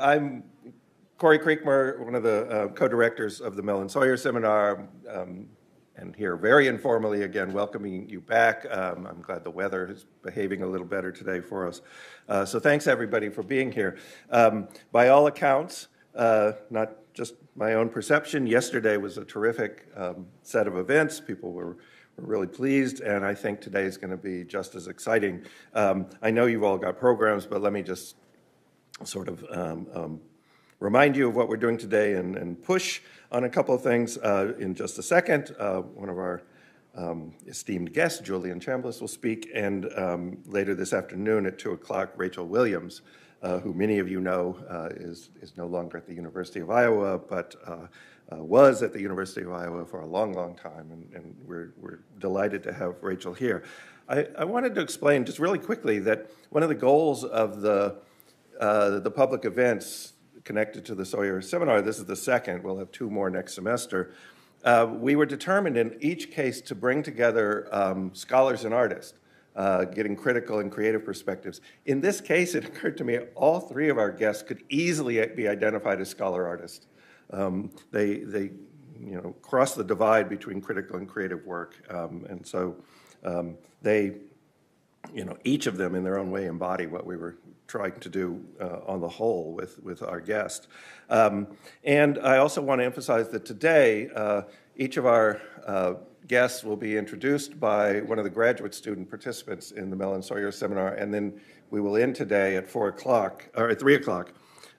I'm Corey Creekmur, one of the uh, co-directors of the Mellon Sawyer Seminar, um, and here very informally again welcoming you back. Um, I'm glad the weather is behaving a little better today for us. Uh, so thanks everybody for being here. Um, by all accounts, uh, not just my own perception, yesterday was a terrific um, set of events. People were we're really pleased, and I think today is going to be just as exciting. Um, I know you've all got programs, but let me just sort of um, um, remind you of what we're doing today and, and push on a couple of things uh, in just a second. Uh, one of our um, esteemed guests, Julian Chambliss, will speak, and um, later this afternoon at 2 o'clock, Rachel Williams, uh, who many of you know uh, is, is no longer at the University of Iowa, but uh, uh, was at the University of Iowa for a long, long time, and, and we're, we're delighted to have Rachel here. I, I, wanted to explain just really quickly that one of the goals of the, uh, the public events connected to the Sawyer Seminar, this is the second, we'll have two more next semester, uh, we were determined in each case to bring together um, scholars and artists. Uh, getting critical and creative perspectives. In this case, it occurred to me all three of our guests could easily be identified as scholar artists. Um, they, they you know, cross the divide between critical and creative work. Um, and so um, they, you know, each of them in their own way embody what we were trying to do uh, on the whole with, with our guest. Um, and I also want to emphasize that today, uh, each of our uh, guests will be introduced by one of the graduate student participants in the Mellon Sawyer seminar, and then we will end today at 4 o'clock, or at 3 o'clock,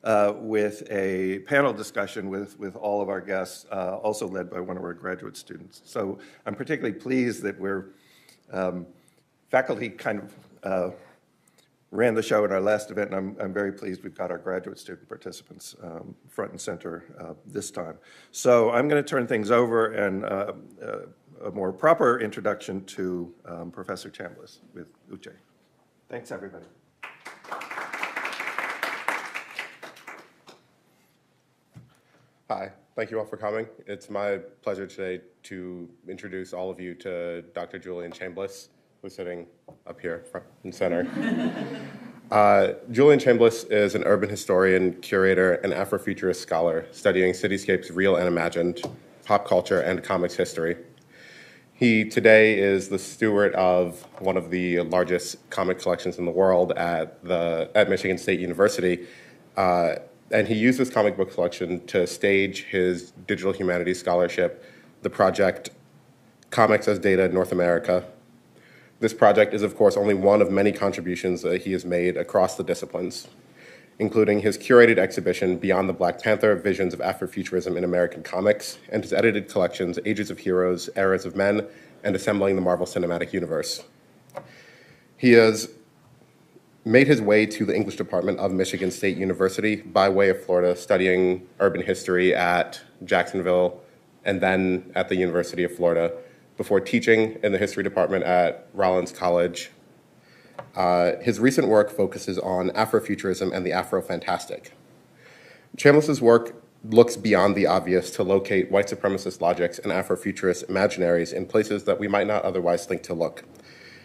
uh, with a panel discussion with, with all of our guests, uh, also led by one of our graduate students. So I'm particularly pleased that we're um, faculty kind of uh, ran the show at our last event, and I'm, I'm very pleased we've got our graduate student participants um, front and center uh, this time. So I'm going to turn things over and uh, uh, a more proper introduction to um, Professor Chambliss with Uche. Thanks, everybody. Hi, thank you all for coming. It's my pleasure today to introduce all of you to Dr. Julian Chambliss, who's sitting up here front and center. uh, Julian Chambliss is an urban historian, curator, and Afrofuturist scholar studying cityscapes real and imagined, pop culture, and comics history. He today is the steward of one of the largest comic collections in the world at, the, at Michigan State University. Uh, and he used this comic book collection to stage his digital humanities scholarship, the project Comics as Data in North America. This project is, of course, only one of many contributions that he has made across the disciplines, including his curated exhibition Beyond the Black Panther Visions of Afrofuturism in American Comics, and his edited collections Ages of Heroes, Eras of Men, and Assembling the Marvel Cinematic Universe. He has made his way to the English department of Michigan State University by way of Florida, studying urban history at Jacksonville and then at the University of Florida before teaching in the history department at Rollins College. Uh, his recent work focuses on Afrofuturism and the Afrofantastic. Chambliss's work looks beyond the obvious to locate white supremacist logics and Afrofuturist imaginaries in places that we might not otherwise think to look.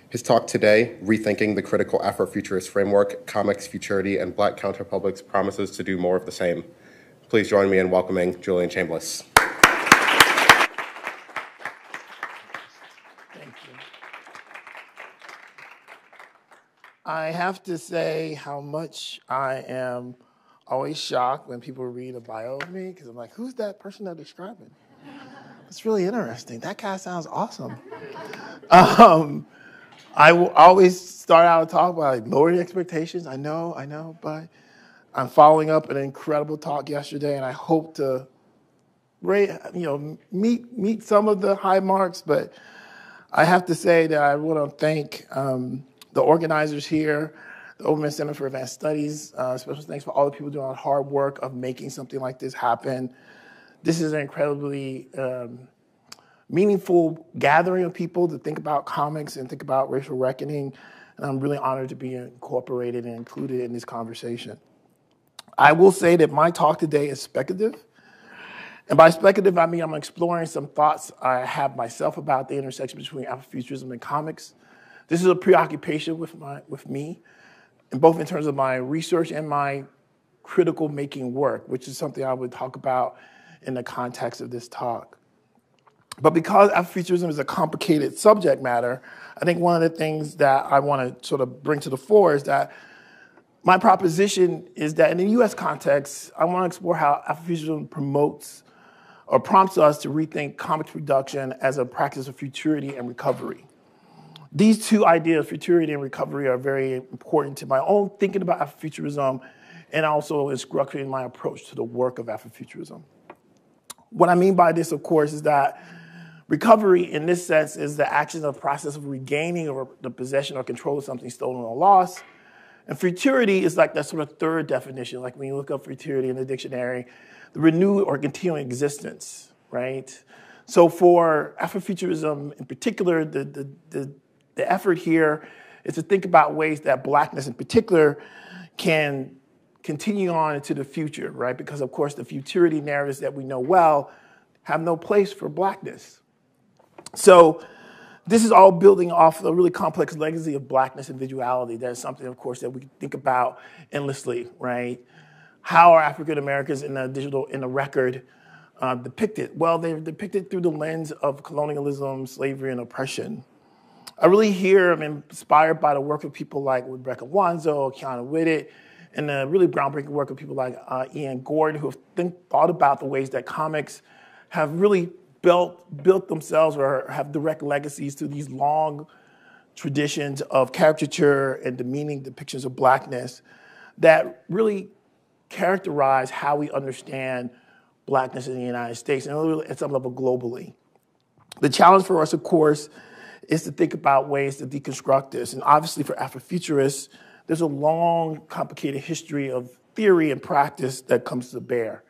His talk today, Rethinking the Critical Afrofuturist Framework, Comics, Futurity, and Black Counterpublics, promises to do more of the same. Please join me in welcoming Julian Chambliss. Thank you. I have to say how much I am always shocked when people read a bio of me because I'm like, who's that person they're describing? It's really interesting. That guy sounds awesome. Um, I will always start out a talk by like, lowering expectations. I know, I know, but I'm following up an incredible talk yesterday, and I hope to, you know, meet meet some of the high marks. But I have to say that I want to thank um, the organizers here, the Obermann Center for Advanced Studies. Uh, special thanks for all the people doing the hard work of making something like this happen. This is an incredibly um, meaningful gathering of people to think about comics and think about racial reckoning. And I'm really honored to be incorporated and included in this conversation. I will say that my talk today is speculative. And by speculative, I mean I'm exploring some thoughts I have myself about the intersection between Afrofuturism and comics. This is a preoccupation with, my, with me, and both in terms of my research and my critical making work, which is something I would talk about in the context of this talk. But because Afrofuturism is a complicated subject matter, I think one of the things that I want to sort of bring to the fore is that my proposition is that in the US context, I want to explore how Afrofuturism promotes or prompts us to rethink comics production as a practice of futurity and recovery. These two ideas, futurity and recovery, are very important to my own thinking about Afrofuturism and also in structuring my approach to the work of Afrofuturism. What I mean by this, of course, is that Recovery, in this sense, is the action of process of regaining or the possession or control of something stolen or lost. And futurity is like that sort of third definition, like when you look up futurity in the dictionary, the renewed or continuing existence, right? So for Afrofuturism in particular, the, the, the, the effort here is to think about ways that blackness in particular can continue on into the future, right? Because of course the futurity narratives that we know well have no place for blackness, so this is all building off a really complex legacy of blackness and visuality. That is something, of course, that we think about endlessly, right? How are African Americans in the digital, in the record uh, depicted? Well, they're depicted through the lens of colonialism, slavery, and oppression. I really hear, I'm inspired by the work of people like Rebecca Wanzo, Qiana Whitted, and the really groundbreaking work of people like uh, Ian Gordon, who have think, thought about the ways that comics have really built, built themselves or have direct legacies to these long traditions of caricature and demeaning depictions of blackness that really characterize how we understand blackness in the United States and at some level globally. The challenge for us, of course, is to think about ways to deconstruct this. And obviously, for Afrofuturists, there's a long, complicated history of theory and practice that comes to bear.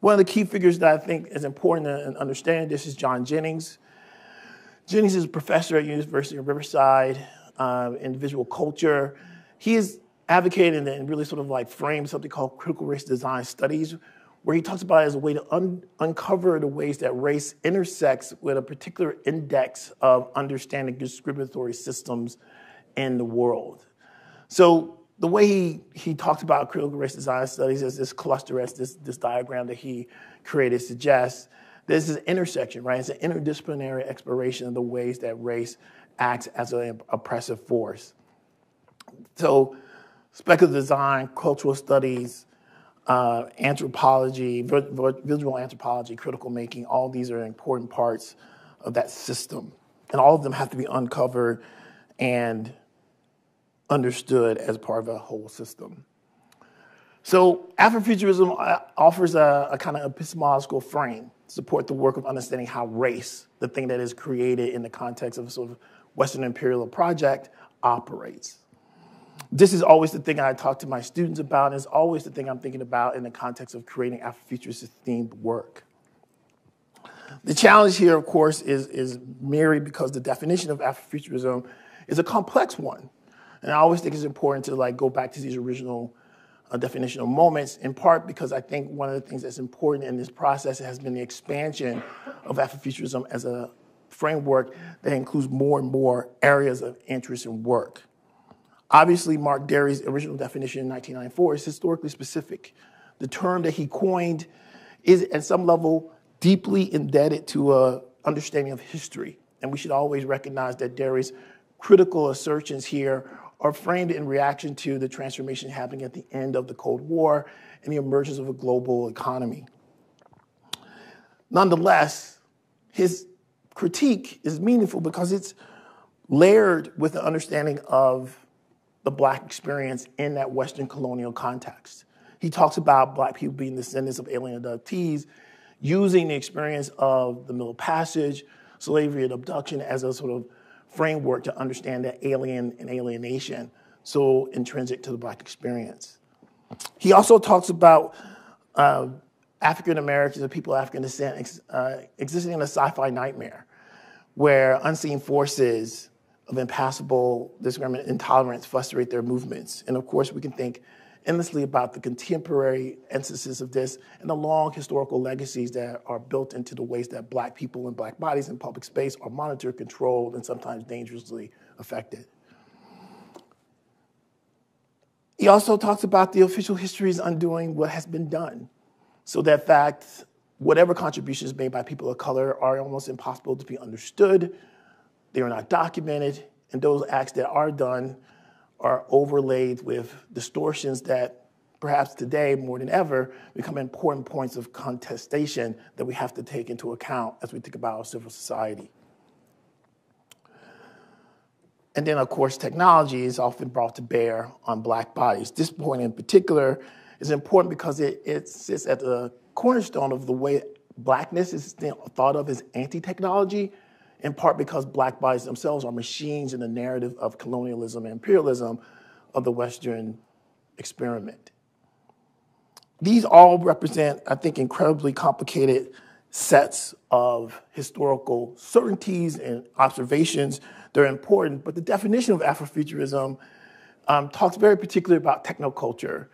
One of the key figures that I think is important to understand this is John Jennings. Jennings is a professor at University of Riverside uh, in visual culture. He is advocating and really sort of like framed something called critical race design studies, where he talks about it as a way to un uncover the ways that race intersects with a particular index of understanding discriminatory systems in the world. So the way he, he talked about critical race design studies is this cluster, as this, this diagram that he created suggests, this is intersection, right? It's an interdisciplinary exploration of the ways that race acts as an oppressive force. So, speculative design, cultural studies, uh, anthropology, visual anthropology, critical making, all these are important parts of that system. And all of them have to be uncovered and understood as part of a whole system. So Afrofuturism uh, offers a, a kind of epistemological frame to support the work of understanding how race, the thing that is created in the context of a sort of Western imperial project, operates. This is always the thing I talk to my students about, and it's always the thing I'm thinking about in the context of creating Afrofuturist themed work. The challenge here, of course, is, is married because the definition of Afrofuturism is a complex one. And I always think it's important to like go back to these original uh, definitional moments, in part because I think one of the things that's important in this process has been the expansion of Afrofuturism as a framework that includes more and more areas of interest and work. Obviously, Mark Dery's original definition in 1994 is historically specific. The term that he coined is, at some level, deeply indebted to a understanding of history. And we should always recognize that Dery's critical assertions here are framed in reaction to the transformation happening at the end of the Cold War and the emergence of a global economy. Nonetheless, his critique is meaningful because it's layered with the understanding of the Black experience in that Western colonial context. He talks about Black people being descendants of alien abductees, using the experience of the Middle Passage, slavery, and abduction as a sort of framework to understand that alien and alienation so intrinsic to the black experience. He also talks about uh, African Americans and people of African descent ex uh, existing in a sci-fi nightmare where unseen forces of impassable discriminant intolerance frustrate their movements. And of course, we can think endlessly about the contemporary instances of this and the long historical legacies that are built into the ways that black people and black bodies in public space are monitored, controlled, and sometimes dangerously affected. He also talks about the official histories undoing what has been done. So that fact, whatever contributions made by people of color are almost impossible to be understood. They are not documented, and those acts that are done are overlaid with distortions that perhaps today more than ever become important points of contestation that we have to take into account as we think about our civil society. And then, of course, technology is often brought to bear on black bodies. This point in particular is important because it, it sits at the cornerstone of the way blackness is thought of as anti-technology, in part because black bodies themselves are machines in the narrative of colonialism and imperialism of the Western experiment. These all represent, I think, incredibly complicated sets of historical certainties and observations. They're important, but the definition of Afrofuturism um, talks very particularly about technoculture.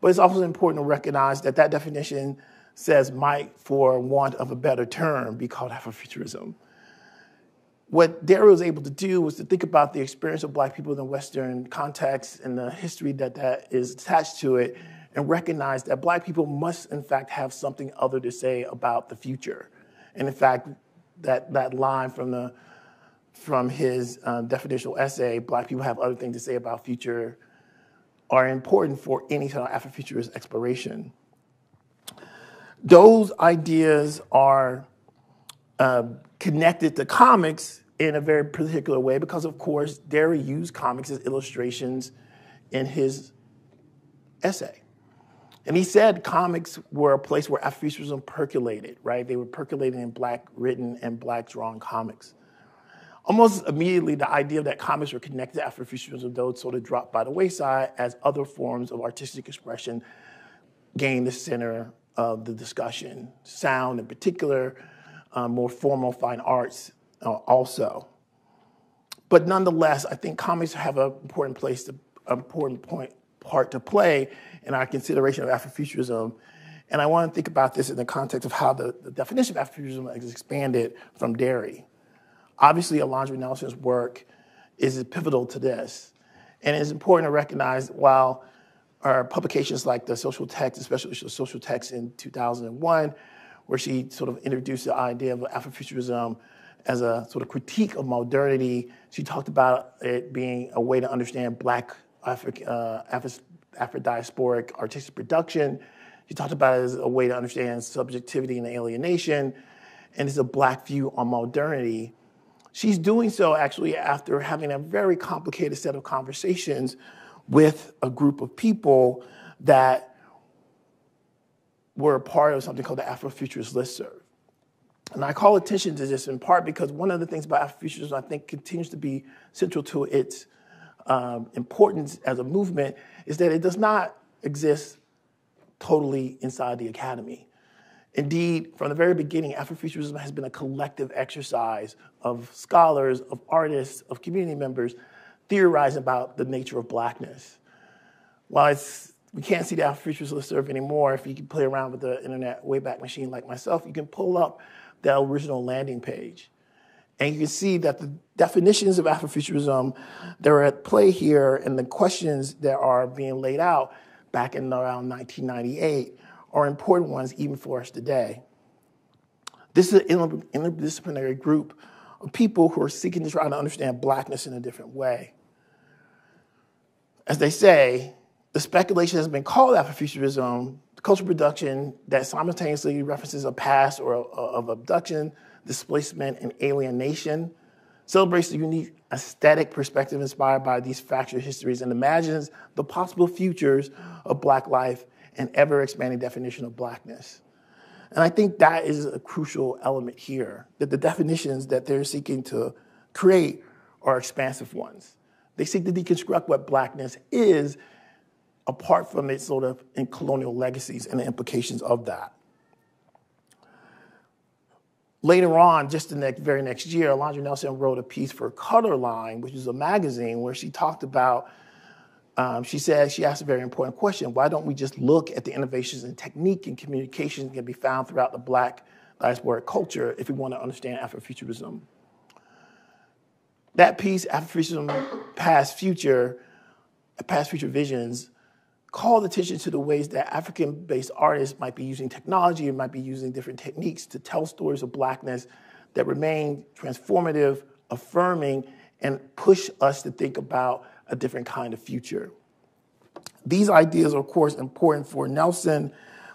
But it's also important to recognize that that definition says might, for want of a better term, be called Afrofuturism. What Dery was able to do was to think about the experience of Black people in the Western context and the history that that is attached to it and recognize that black people must, in fact, have something other to say about the future. And in fact, that, that line from, the, from his uh, definitional essay, Black people have other things to say about future, are important for any kind of Afrofuturist exploration. Those ideas are uh, connected to comics in a very particular way because, of course, Dery used comics as illustrations in his essay. And he said comics were a place where Afrofuturism percolated, right? They were percolating in black written and black drawn comics. Almost immediately, the idea that comics were connected to Afrofuturism, though, sort of dropped by the wayside as other forms of artistic expression gained the center of the discussion. Sound, in particular, um, more formal fine arts uh, also. But nonetheless, I think comics have an important place, to, important point, part to play in our consideration of Afrofuturism. And I want to think about this in the context of how the, the definition of Afrofuturism is expanded from Dery. Obviously, Alondra Nelson's work is pivotal to this. And it's important to recognize while our publications like the social text, especially the social text in 2001, where she sort of introduced the idea of Afrofuturism as a sort of critique of modernity. She talked about it being a way to understand Black Afri- uh, Afro-diasporic artistic production. She talked about it as a way to understand subjectivity and alienation, and it's a black view on modernity. She's doing so actually after having a very complicated set of conversations with a group of people that were a part of something called the Afrofuturist Listserv. And I call attention to this in part because one of the things about Afrofuturism I think continues to be central to its um, importance as a movement is that it does not exist totally inside the academy. Indeed, from the very beginning, Afrofuturism has been a collective exercise of scholars, of artists, of community members theorizing about the nature of blackness. While it's, we can't see the Afrofuturist listserv anymore, if you can play around with the internet Wayback Machine like myself, you can pull up the original landing page. And you can see that the definitions of Afrofuturism that are at play here and the questions that are being laid out back in around 1998 are important ones even for us today. This is an interdisciplinary group of people who are seeking to try to understand blackness in a different way. As they say, the speculation has been called Afrofuturism, cultural production that simultaneously references a past or a, of abduction, displacement, and alienation, celebrates the unique aesthetic perspective inspired by these fractured histories, and imagines the possible futures of Black life and ever expanding definition of Blackness. And I think that is a crucial element here, that the definitions that they're seeking to create are expansive ones. They seek to deconstruct what Blackness is apart from its sort of colonial legacies and the implications of that. Later on, just the next, very next year, Alondra Nelson wrote a piece for Colorline, which is a magazine, where she talked about, um, she said, she asked a very important question why don't we just look at the innovations in technique and communication that can be found throughout the Black diasporic culture if we want to understand Afrofuturism? That piece, Afrofuturism, Past Future, Past Future Visions, called attention to the ways that African-based artists might be using technology and might be using different techniques to tell stories of blackness that remain transformative, affirming, and push us to think about a different kind of future. These ideas are, of course, important for Nelson,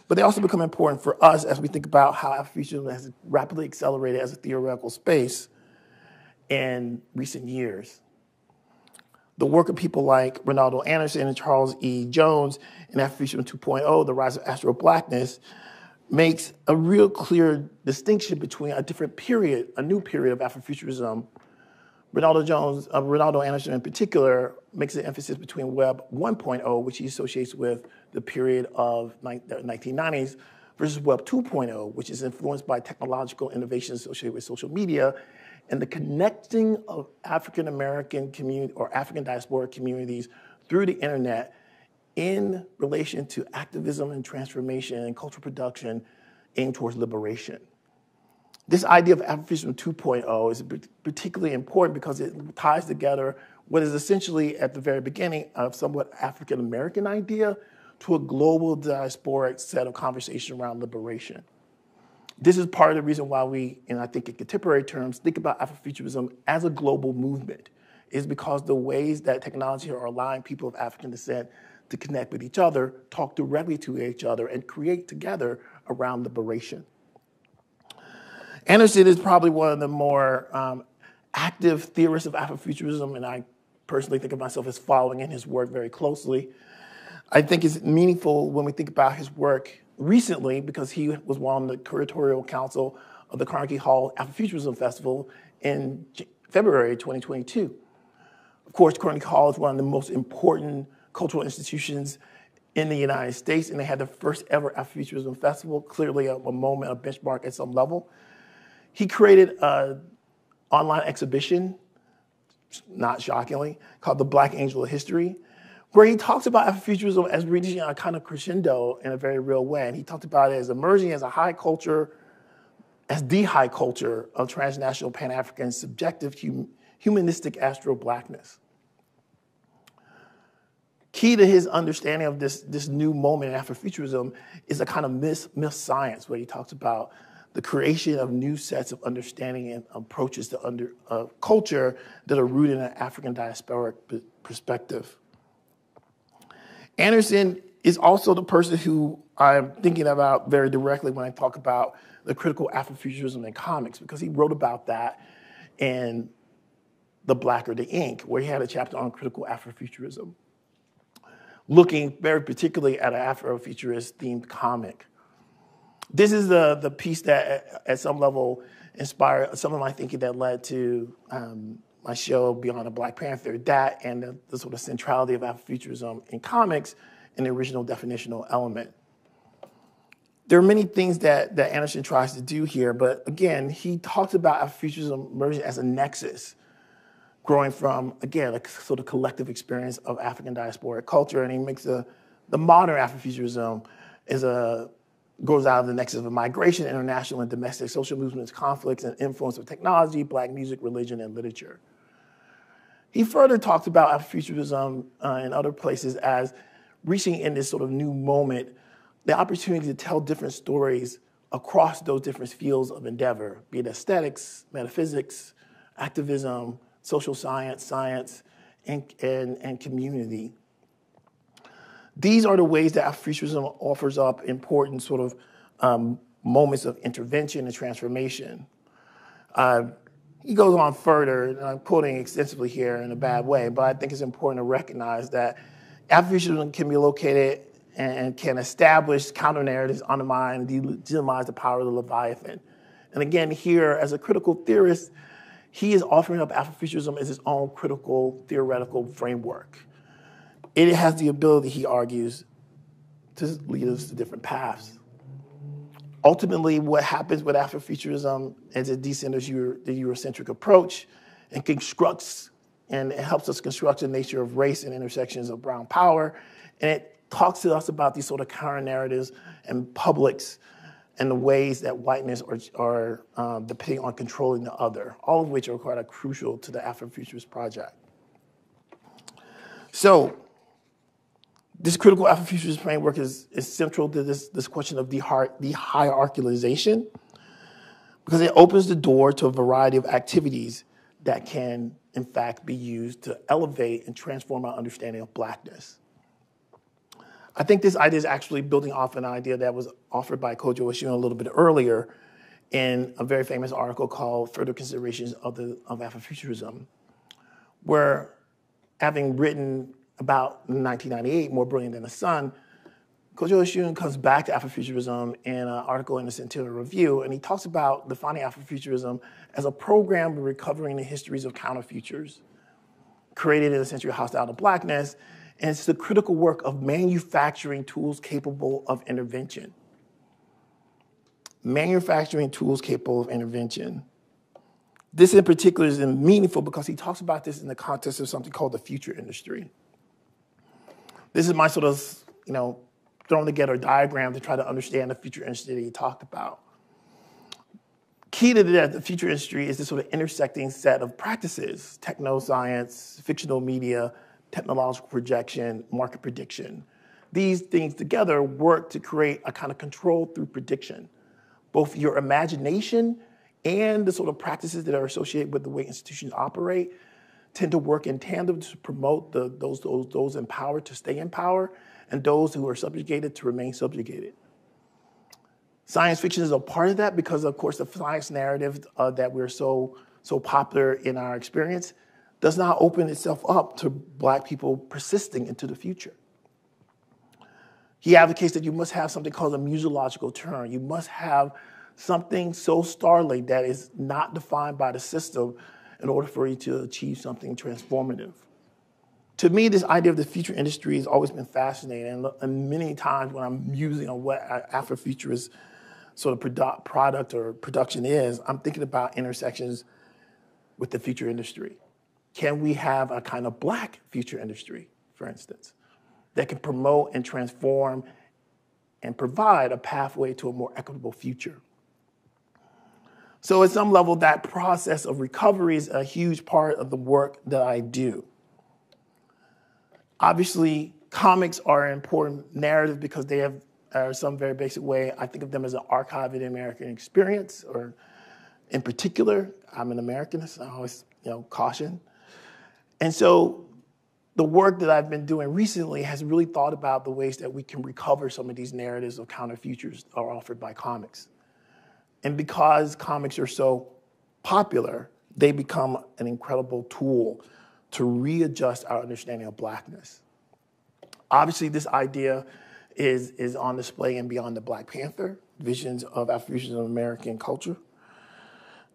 but they also become important for us as we think about how Afrofuturism has rapidly accelerated as a theoretical space in recent years. The work of people like Reynaldo Anderson and Charles E. Jones in Afrofuturism 2.0, The Rise of Astro Blackness, makes a real clear distinction between a different period, a new period of Afrofuturism Reynaldo Jones, uh, Reynaldo Anderson in particular, makes an emphasis between Web 1.0, which he associates with the period of the 1990s, versus Web 2.0, which is influenced by technological innovations associated with social media and the connecting of African American community or African diaspora communities through the internet in relation to activism and transformation and cultural production aimed towards liberation. This idea of Afrofuturism 2.0 is particularly important because it ties together what is essentially at the very beginning of somewhat African American idea to a global diasporic set of conversation around liberation. This is part of the reason why we, and I think in contemporary terms, think about Afrofuturism as a global movement, is because the ways that technology are allowing people of African descent to connect with each other, talk directly to each other, and create together around liberation. Anderson is probably one of the more um, active theorists of Afrofuturism, and I personally think of myself as following in his work very closely. I think it's meaningful when we think about his work recently because he was on the curatorial council of the Carnegie Hall Afrofuturism Festival in February 2022. Of course, Carnegie Hall is one of the most important cultural institutions in the United States, and they had the first ever Afrofuturism Festival, clearly a, a moment, a benchmark at some level. He created an online exhibition, not shockingly, called The Black Angel of History, where he talks about Afrofuturism as reaching a kind of crescendo in a very real way. And he talked about it as emerging as a high culture, as the high culture of transnational Pan African subjective hum- humanistic astro blackness. Key to his understanding of this, this new moment in Afrofuturism is a kind of myth, myth science, where he talks about the creation of new sets of understanding and approaches to under, uh, culture that are rooted in an African diasporic perspective. Anderson is also the person who I'm thinking about very directly when I talk about the critical Afrofuturism in comics, because he wrote about that in The Blacker the Ink, where he had a chapter on critical Afrofuturism, looking very particularly at an Afrofuturist themed comic. This is the, the piece that, at some level, inspired some of my thinking that led to um, my show Beyond the Black Panther. That and the, the sort of centrality of Afrofuturism in comics and the original definitional element. There are many things that, that Anderson tries to do here, but again, he talks about Afrofuturism emerging as a nexus, growing from, again, a sort of collective experience of African diasporic culture, and he makes a, the modern Afrofuturism is a goes out of the nexus of migration, international and domestic social movements, conflicts, and influence of technology, black music, religion, and literature. He further talked about Afrofuturism uh, in other places as reaching in this sort of new moment, the opportunity to tell different stories across those different fields of endeavor, be it aesthetics, metaphysics, activism, social science, science, and, and, and community. These are the ways that Afrofuturism offers up important sort of um, moments of intervention and transformation. Uh, he goes on further, and I'm quoting extensively here in a bad way, but I think it's important to recognize that Afrofuturism can be located and can establish counter narratives, undermine, and delegitimize the power of the Leviathan. And again, here, as a critical theorist, he is offering up Afrofuturism as his own critical theoretical framework it has the ability, he argues, to lead us to different paths. Ultimately, what happens with Afrofuturism is it descends the Eurocentric approach and constructs and it helps us construct the nature of race and intersections of brown power. And it talks to us about these sort of counter narratives and publics and the ways that whiteness are, are um, depending on controlling the other, all of which are quite crucial to the Afrofuturist project. So, this critical Afrofuturist framework is, is central to this, this question of de-hierarchalization because it opens the door to a variety of activities that can, in fact, be used to elevate and transform our understanding of blackness. I think this idea is actually building off an idea that was offered by Kodwo Eshun a little bit earlier in a very famous article called Further Considerations of, the, of Afrofuturism, where having written about 1998, More Brilliant Than the Sun, Kodwo Eshun comes back to Afrofuturism in an article in the Centennial Review, and he talks about defining Afrofuturism as a program of recovering the histories of counterfutures created in the century hostile to blackness, and it's the critical work of manufacturing tools capable of intervention. Manufacturing tools capable of intervention. This in particular is meaningful because he talks about this in the context of something called the future industry. This is my sort of, you know, thrown together diagram to try to understand the future industry that he talked about. Key to that, the future industry is this sort of intersecting set of practices, techno-science, fictional media, technological projection, market prediction. These things together work to create a kind of control through prediction. Both your imagination and the sort of practices that are associated with the way institutions operate tend to work in tandem to promote the, those, those, those in power to stay in power and those who are subjugated to remain subjugated. Science fiction is a part of that because, of course, the science narrative uh, that we're so, so popular in our experience does not open itself up to black people persisting into the future. He advocates that you must have something called a musological turn. You must have something so startling that is not defined by the system in order for you to achieve something transformative. To me, this idea of the future industry has always been fascinating. And, many times when I'm musing on what Afrofuturist sort of produ- product or production is, I'm thinking about intersections with the future industry. Can we have a kind of black future industry, for instance, that can promote and transform and provide a pathway to a more equitable future? So, at some level, that process of recovery is a huge part of the work that I do. Obviously, comics are an important narrative because they have uh, some very basic way. I think of them as an archive of the American experience, or in particular, I'm an Americanist, so I always you know, caution. And so the work that I've been doing recently has really thought about the ways that we can recover some of these narratives of counter futures are offered by comics. And because comics are so popular, they become an incredible tool to readjust our understanding of blackness. Obviously, this idea is, is on display in Beyond the Black Panther, visions of Afrofusion of American culture,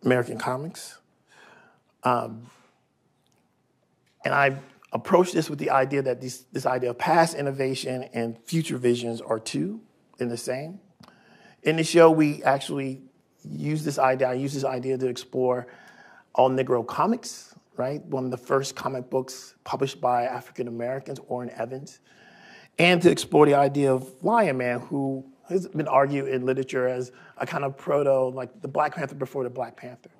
American comics. Um, and I approach this with the idea that this, this idea of past innovation and future visions are two in the same. In the show, we actually use this idea, I use this idea to explore all Negro comics, right? One of the first comic books published by African Americans, Orrin Evans, and to explore the idea of Lion Man, who has been argued in literature as a kind of proto, like the Black Panther before the Black Panther.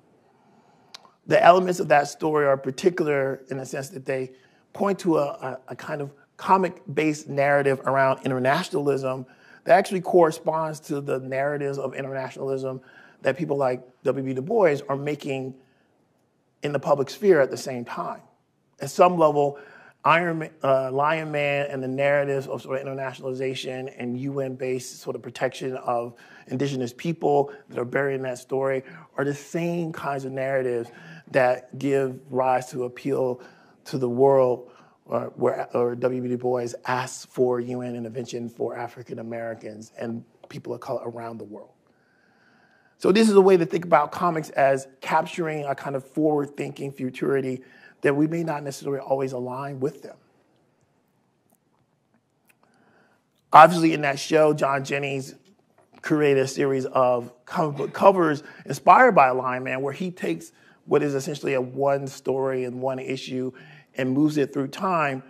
The elements of that story are particular in the sense that they point to a, a, a kind of comic based narrative around internationalism that actually corresponds to the narratives of internationalism that people like W.B. Du Bois are making in the public sphere at the same time. At some level, Iron, uh, Lion Man and the narratives of sort of internationalization and UN-based sort of protection of indigenous people that are buried in that story are the same kinds of narratives that give rise to appeal to the world or, where or W.B. Du Bois asks for UN intervention for African Americans and people of color around the world. So this is a way to think about comics as capturing a kind of forward-thinking futurity that we may not necessarily always align with them. Obviously, in that show, John Jennings created a series of covers inspired by Lion Man, where he takes what is essentially a one story and one issue and moves it through time,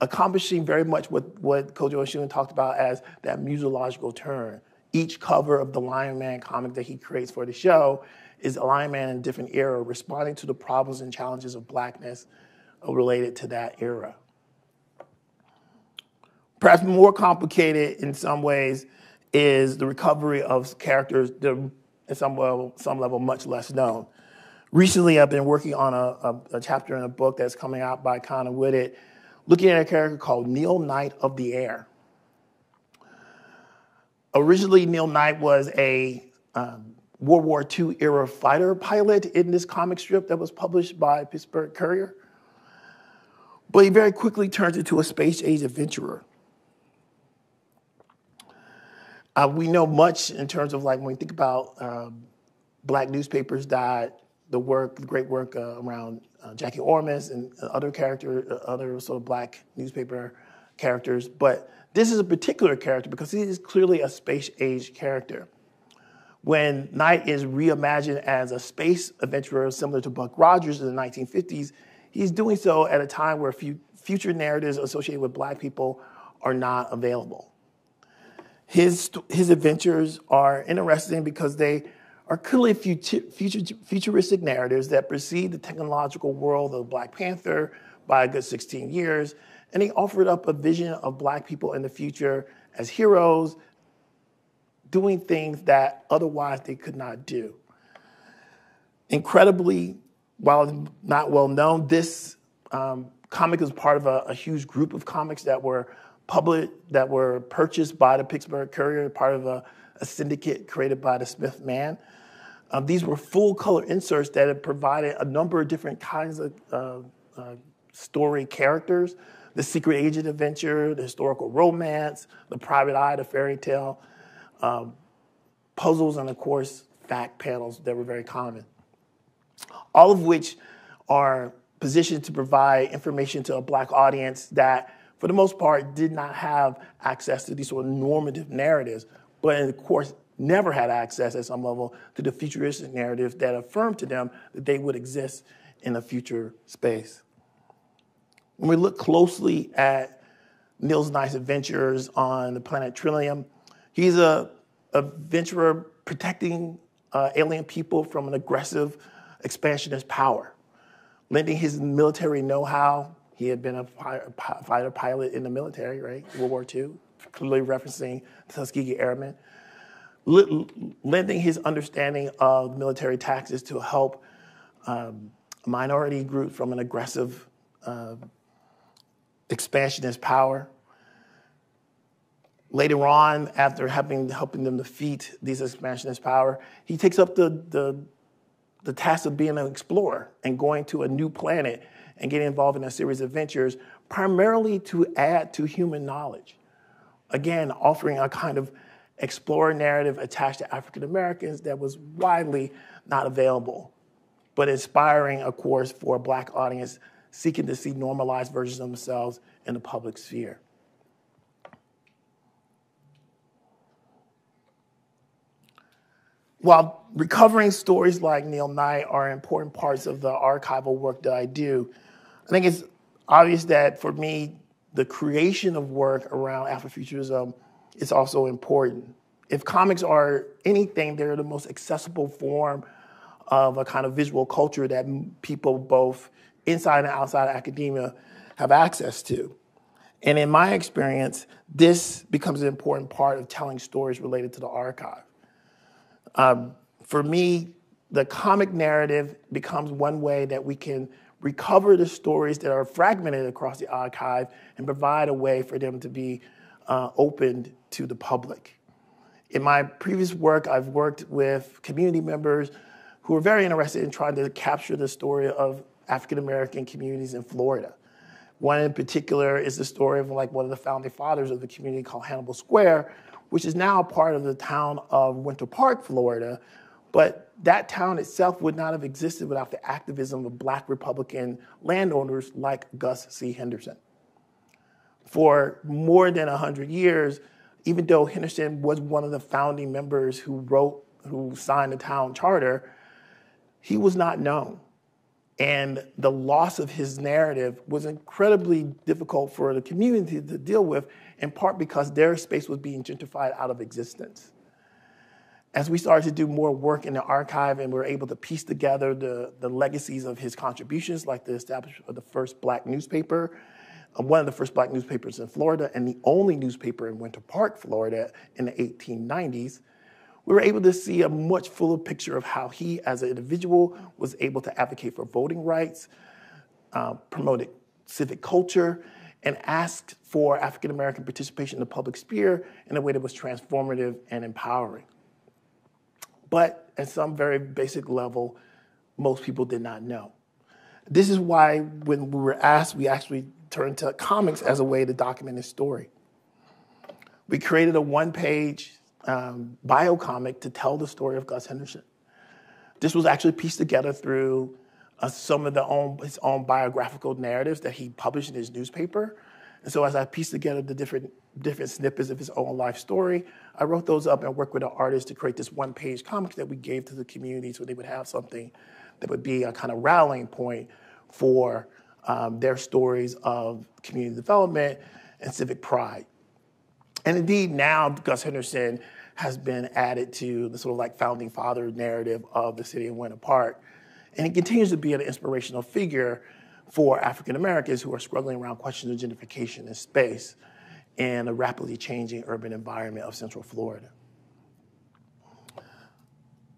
accomplishing very much what, what Kodwo Eshun talked about as that musological turn. Each cover of the Lion Man comic that he creates for the show is a Lion Man in a different era, responding to the problems and challenges of blackness related to that era. Perhaps more complicated in some ways is the recovery of characters that at some level, some level much less known. Recently, I've been working on a, a, a chapter in a book that's coming out by Conor Whitted, looking at a character called Neil Knight of the Air. Originally, Neil Knight was a um, World War II era fighter pilot in this comic strip that was published by Pittsburgh Courier. But he very quickly turned into a space age adventurer. Uh, we know much in terms of like when we think about um, black newspapers that the work, the great work uh, around uh, Jackie Ormes and other character, uh, other sort of black newspaper characters. But this is a particular character because he is clearly a space age character. When Knight is reimagined as a space adventurer similar to Buck Rogers in the 1950s, he's doing so at a time where future narratives associated with black people are not available. His, his adventures are interesting because they are clearly future, future, futuristic narratives that precede the technological world of Black Panther by a good 16 years. And he offered up a vision of Black people in the future as heroes, doing things that otherwise they could not do. Incredibly, while not well known, this um, comic is part of a, a huge group of comics that were public that were purchased by the Pittsburgh Courier, part of a, a syndicate created by the Smith-Mann. Um, these were full color inserts that provided a number of different kinds of uh, uh, story characters the secret agent adventure, the historical romance, the private eye, the fairy tale, um, puzzles, and of course, fact panels that were very common. All of which are positioned to provide information to a black audience that for the most part, did not have access to these sort of normative narratives, but of course, never had access at some level to the futuristic narratives that affirmed to them that they would exist in a future space. When we look closely at Neil's nice adventures on the planet Trillium, he's a adventurer protecting uh, alien people from an aggressive expansionist power, lending his military know-how he had been a fighter pilot in the military, right? World War II, clearly referencing Tuskegee Airmen. Lending his understanding of military tactics to help um, a minority group from an aggressive uh, expansionist power. Later on, after helping, helping them defeat these expansionist power, he takes up the, the, the task of being an explorer and going to a new planet and getting involved in a series of ventures, primarily to add to human knowledge. Again, offering a kind of explorer narrative attached to African Americans that was widely not available, but inspiring, of course, for a Black audience seeking to see normalized versions of themselves in the public sphere. While recovering stories like Neil Knight are important parts of the archival work that I do, I think it's obvious that for me, the creation of work around Afrofuturism is also important. If comics are anything, they're the most accessible form of a kind of visual culture that people both inside and outside of academia have access to. And in my experience, this becomes an important part of telling stories related to the archive. Um, for me, the comic narrative becomes one way that we can recover the stories that are fragmented across the archive and provide a way for them to be uh, opened to the public. In my previous work, I've worked with community members who are very interested in trying to capture the story of African American communities in Florida. One in particular is the story of like one of the founding fathers of the community called Hannibal Square, which is now part of the town of Winter Park, Florida, but that town itself would not have existed without the activism of black Republican landowners like Gus C. Henderson. For more than 100 years, even though Henderson was one of the founding members who wrote, who signed the town charter, he was not known. And the loss of his narrative was incredibly difficult for the community to deal with, in part because their space was being gentrified out of existence. As we started to do more work in the archive and we were able to piece together the, the legacies of his contributions, like the establishment of the first black newspaper uh, one of the first black newspapers in Florida and the only newspaper in Winter Park, Florida in the 1890s, we were able to see a much fuller picture of how he, as an individual, was able to advocate for voting rights, uh, promoted civic culture, and asked for African American participation in the public sphere in a way that was transformative and empowering. But at some very basic level, most people did not know. This is why, when we were asked, we actually turned to comics as a way to document his story. We created a one page um, bio comic to tell the story of Gus Henderson. This was actually pieced together through uh, some of the own, his own biographical narratives that he published in his newspaper. And so as I pieced together the different, different snippets of his own life story, I wrote those up and worked with an artist to create this one-page comic that we gave to the community so they would have something that would be a kind of rallying point for um, their stories of community development and civic pride. And indeed, now Gus Henderson has been added to the sort of like founding father narrative of the city of Winter Park. And he continues to be an inspirational figure for African Americans who are struggling around questions of gentrification in space in a rapidly changing urban environment of Central Florida.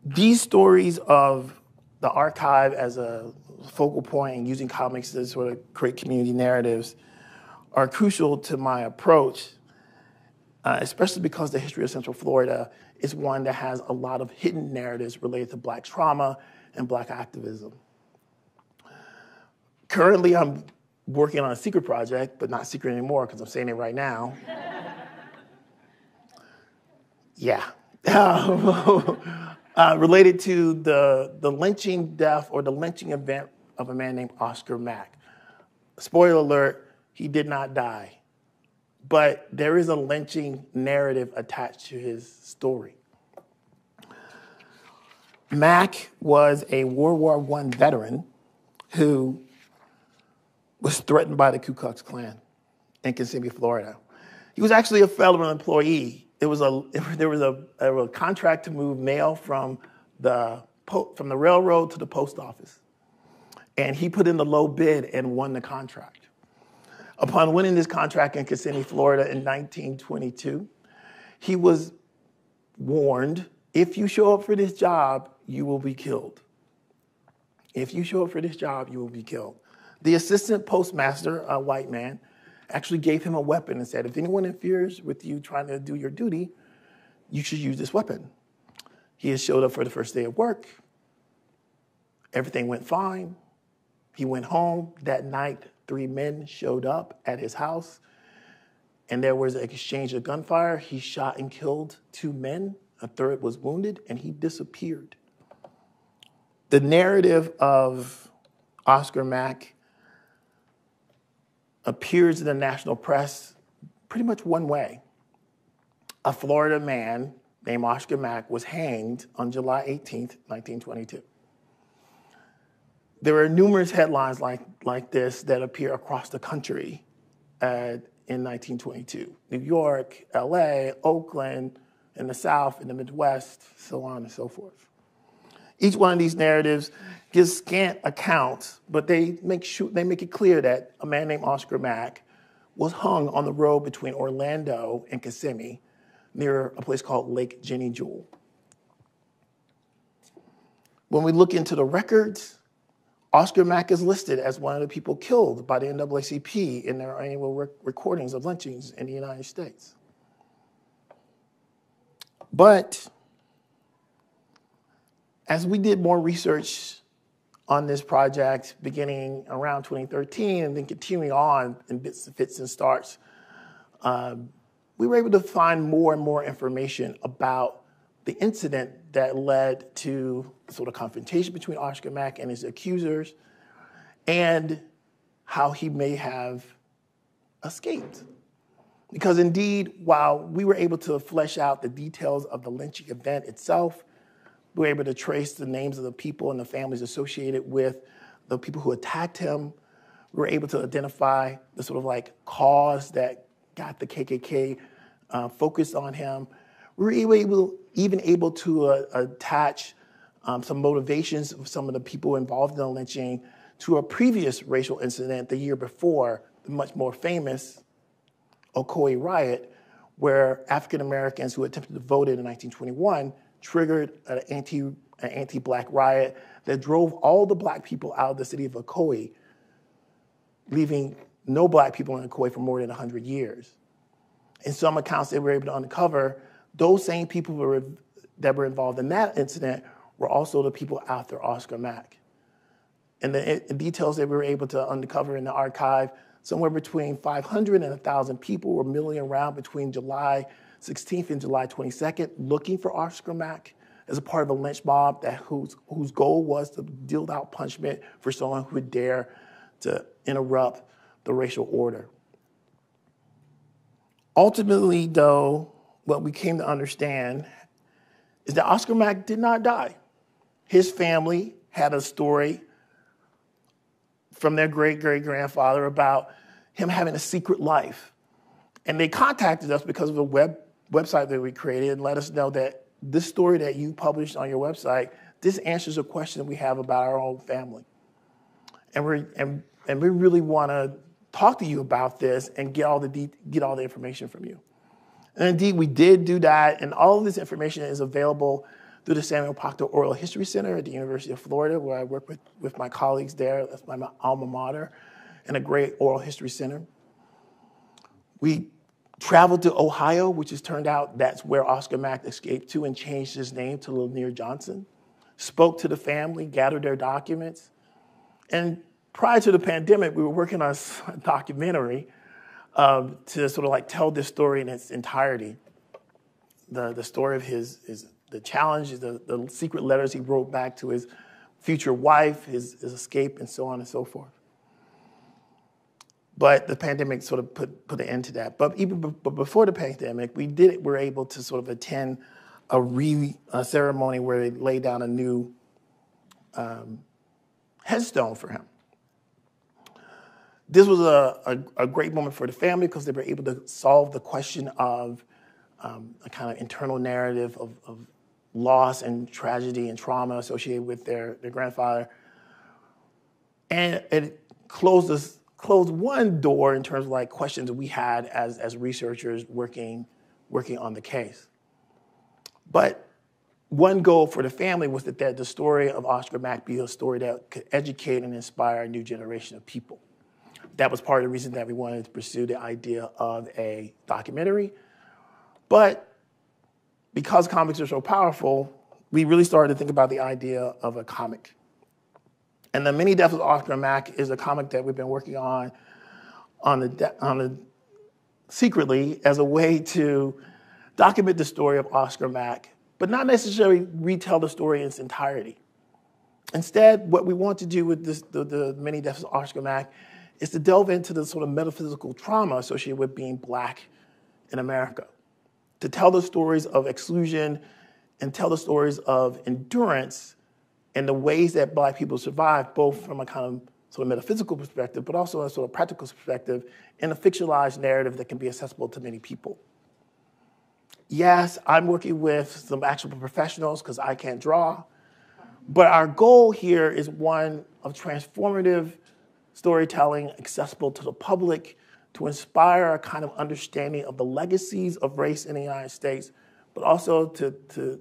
These stories of the archive as a focal point and using comics to sort of create community narratives are crucial to my approach uh, especially because the history of Central Florida is one that has a lot of hidden narratives related to Black trauma and Black activism. Currently, I'm working on a secret project, but not secret anymore because I'm saying it right now. yeah. uh, related to the, the lynching death or the lynching event of a man named Oscar Mack. Spoiler alert, he did not die but there is a lynching narrative attached to his story. Mack was a World War I veteran who was threatened by the Ku Klux Klan in Kissimmee, Florida. He was actually a federal employee. It was a, there was a, a contract to move mail from the, from the railroad to the post office. And he put in the low bid and won the contract. Upon winning this contract in Kissimmee, Florida in 1922, he was warned if you show up for this job, you will be killed. If you show up for this job, you will be killed. The assistant postmaster, a white man, actually gave him a weapon and said, if anyone interferes with you trying to do your duty, you should use this weapon. He had showed up for the first day of work. Everything went fine. He went home that night three men showed up at his house and there was an exchange of gunfire. He shot and killed two men, a third was wounded, and he disappeared. The narrative of Oscar Mack appears in the national press pretty much one way. A Florida man named Oscar Mack was hanged on July 18th, 1922. There are numerous headlines like, like this that appear across the country uh, in 1922 New York, LA, Oakland, in the South, in the Midwest, so on and so forth. Each one of these narratives gives scant accounts, but they make, sure, they make it clear that a man named Oscar Mack was hung on the road between Orlando and Kissimmee near a place called Lake Jennie Jewel. When we look into the records, Oscar Mack is listed as one of the people killed by the NAACP in their annual rec- recordings of lynchings in the United States. But as we did more research on this project beginning around 2013 and then continuing on in bits and fits and starts, um, we were able to find more and more information about the incident that led to sort of confrontation between Oscar Mack and his accusers, and how he may have escaped. Because indeed, while we were able to flesh out the details of the lynching event itself, we were able to trace the names of the people and the families associated with the people who attacked him. We were able to identify the sort of like cause that got the KKK uh, focused on him. We were able, even able to uh, attach um, some motivations of some of the people involved in the lynching to a previous racial incident the year before the much more famous Ocoee riot, where African Americans who attempted to vote in 1921 triggered an anti, an anti-black riot that drove all the black people out of the city of Ocoee, leaving no black people in Ocoee for more than 100 years. In some accounts, they were able to uncover those same people were, that were involved in that incident were also the people after Oscar Mack. And the details that we were able to uncover in the archive, somewhere between 500 and 1,000 people were milling around between July 16th and July 22nd looking for Oscar Mack as a part of a lynch mob that whose, whose goal was to deal out punishment for someone who would dare to interrupt the racial order. Ultimately, though, what we came to understand is that Oscar Mack did not die. His family had a story from their great great grandfather about him having a secret life. And they contacted us because of a web website that we created and let us know that this story that you published on your website, this answers a question we have about our own family. And, we and, and we really want to talk to you about this and get all the, get all the information from you. And indeed, we did do that, and all of this information is available through the Samuel Proctor Oral History Center at the University of Florida, where I work with, with my colleagues there. That's my alma mater, and a great oral history center. We traveled to Ohio, which has turned out that's where Oscar Mack escaped to and changed his name to Lanier Johnson. Spoke to the family, gathered their documents, and prior to the pandemic, we were working on a documentary um, to sort of like tell this story in its entirety. The, the story of his, his the challenges, the, the secret letters he wrote back to his future wife, his, his escape, and so on and so forth. But the pandemic sort of put, put an end to that. But even but before the pandemic, we did were able to sort of attend a re a ceremony where they laid down a new um, headstone for him. This was a, a, a, great moment for the family because they were able to solve the question of um, a kind of internal narrative of, of, loss and tragedy and trauma associated with their, their grandfather. And it closed us closed one door in terms of like questions we had as, as researchers working, working on the case. But one goal for the family was that, that the story of Oscar Mack be a story that could educate and inspire a new generation of people that was part of the reason that we wanted to pursue the idea of a documentary. But because comics are so powerful, we really started to think about the idea of a comic. And The Many Deaths of Oscar Mack is a comic that we've been working on on the, on the secretly as a way to document the story of Oscar Mack, but not necessarily retell the story in its entirety. Instead, what we want to do with this, the, the Many Deaths of Oscar Mack is to delve into the sort of metaphysical trauma associated with being black in America, to tell the stories of exclusion and tell the stories of endurance and the ways that black people survive, both from a kind of sort of metaphysical perspective, but also a sort of practical perspective in a fictionalized narrative that can be accessible to many people. Yes, I'm working with some actual professionals because I can't draw, but our goal here is one of transformative storytelling accessible to the public to inspire a kind of understanding of the legacies of race in the United States, but also to, to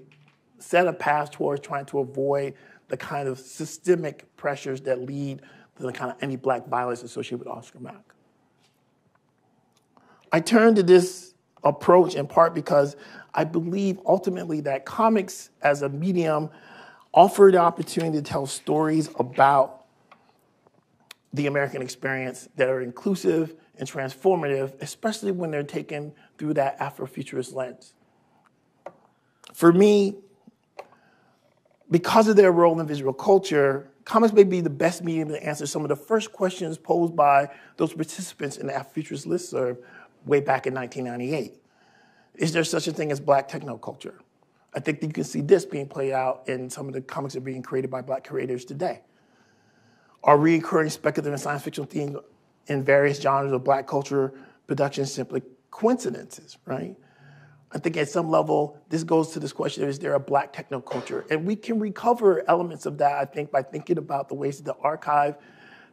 set a path towards trying to avoid the kind of systemic pressures that lead to the kind of anti-black violence associated with Oscar Mack. I turn to this approach in part because I believe ultimately that comics as a medium offer the opportunity to tell stories about the American experience that are inclusive and transformative, especially when they're taken through that Afrofuturist lens. For me, because of their role in visual culture, comics may be the best medium to answer some of the first questions posed by those participants in the Afrofuturist listserv way back in 1998. Is there such a thing as black technoculture? I think you can see this being played out in some of the comics that are being created by black creators today are recurring speculative and science fiction themes in various genres of black culture production simply coincidences, right? I think at some level, this goes to this question is there a black technoculture? And we can recover elements of that, I think, by thinking about the ways that the archive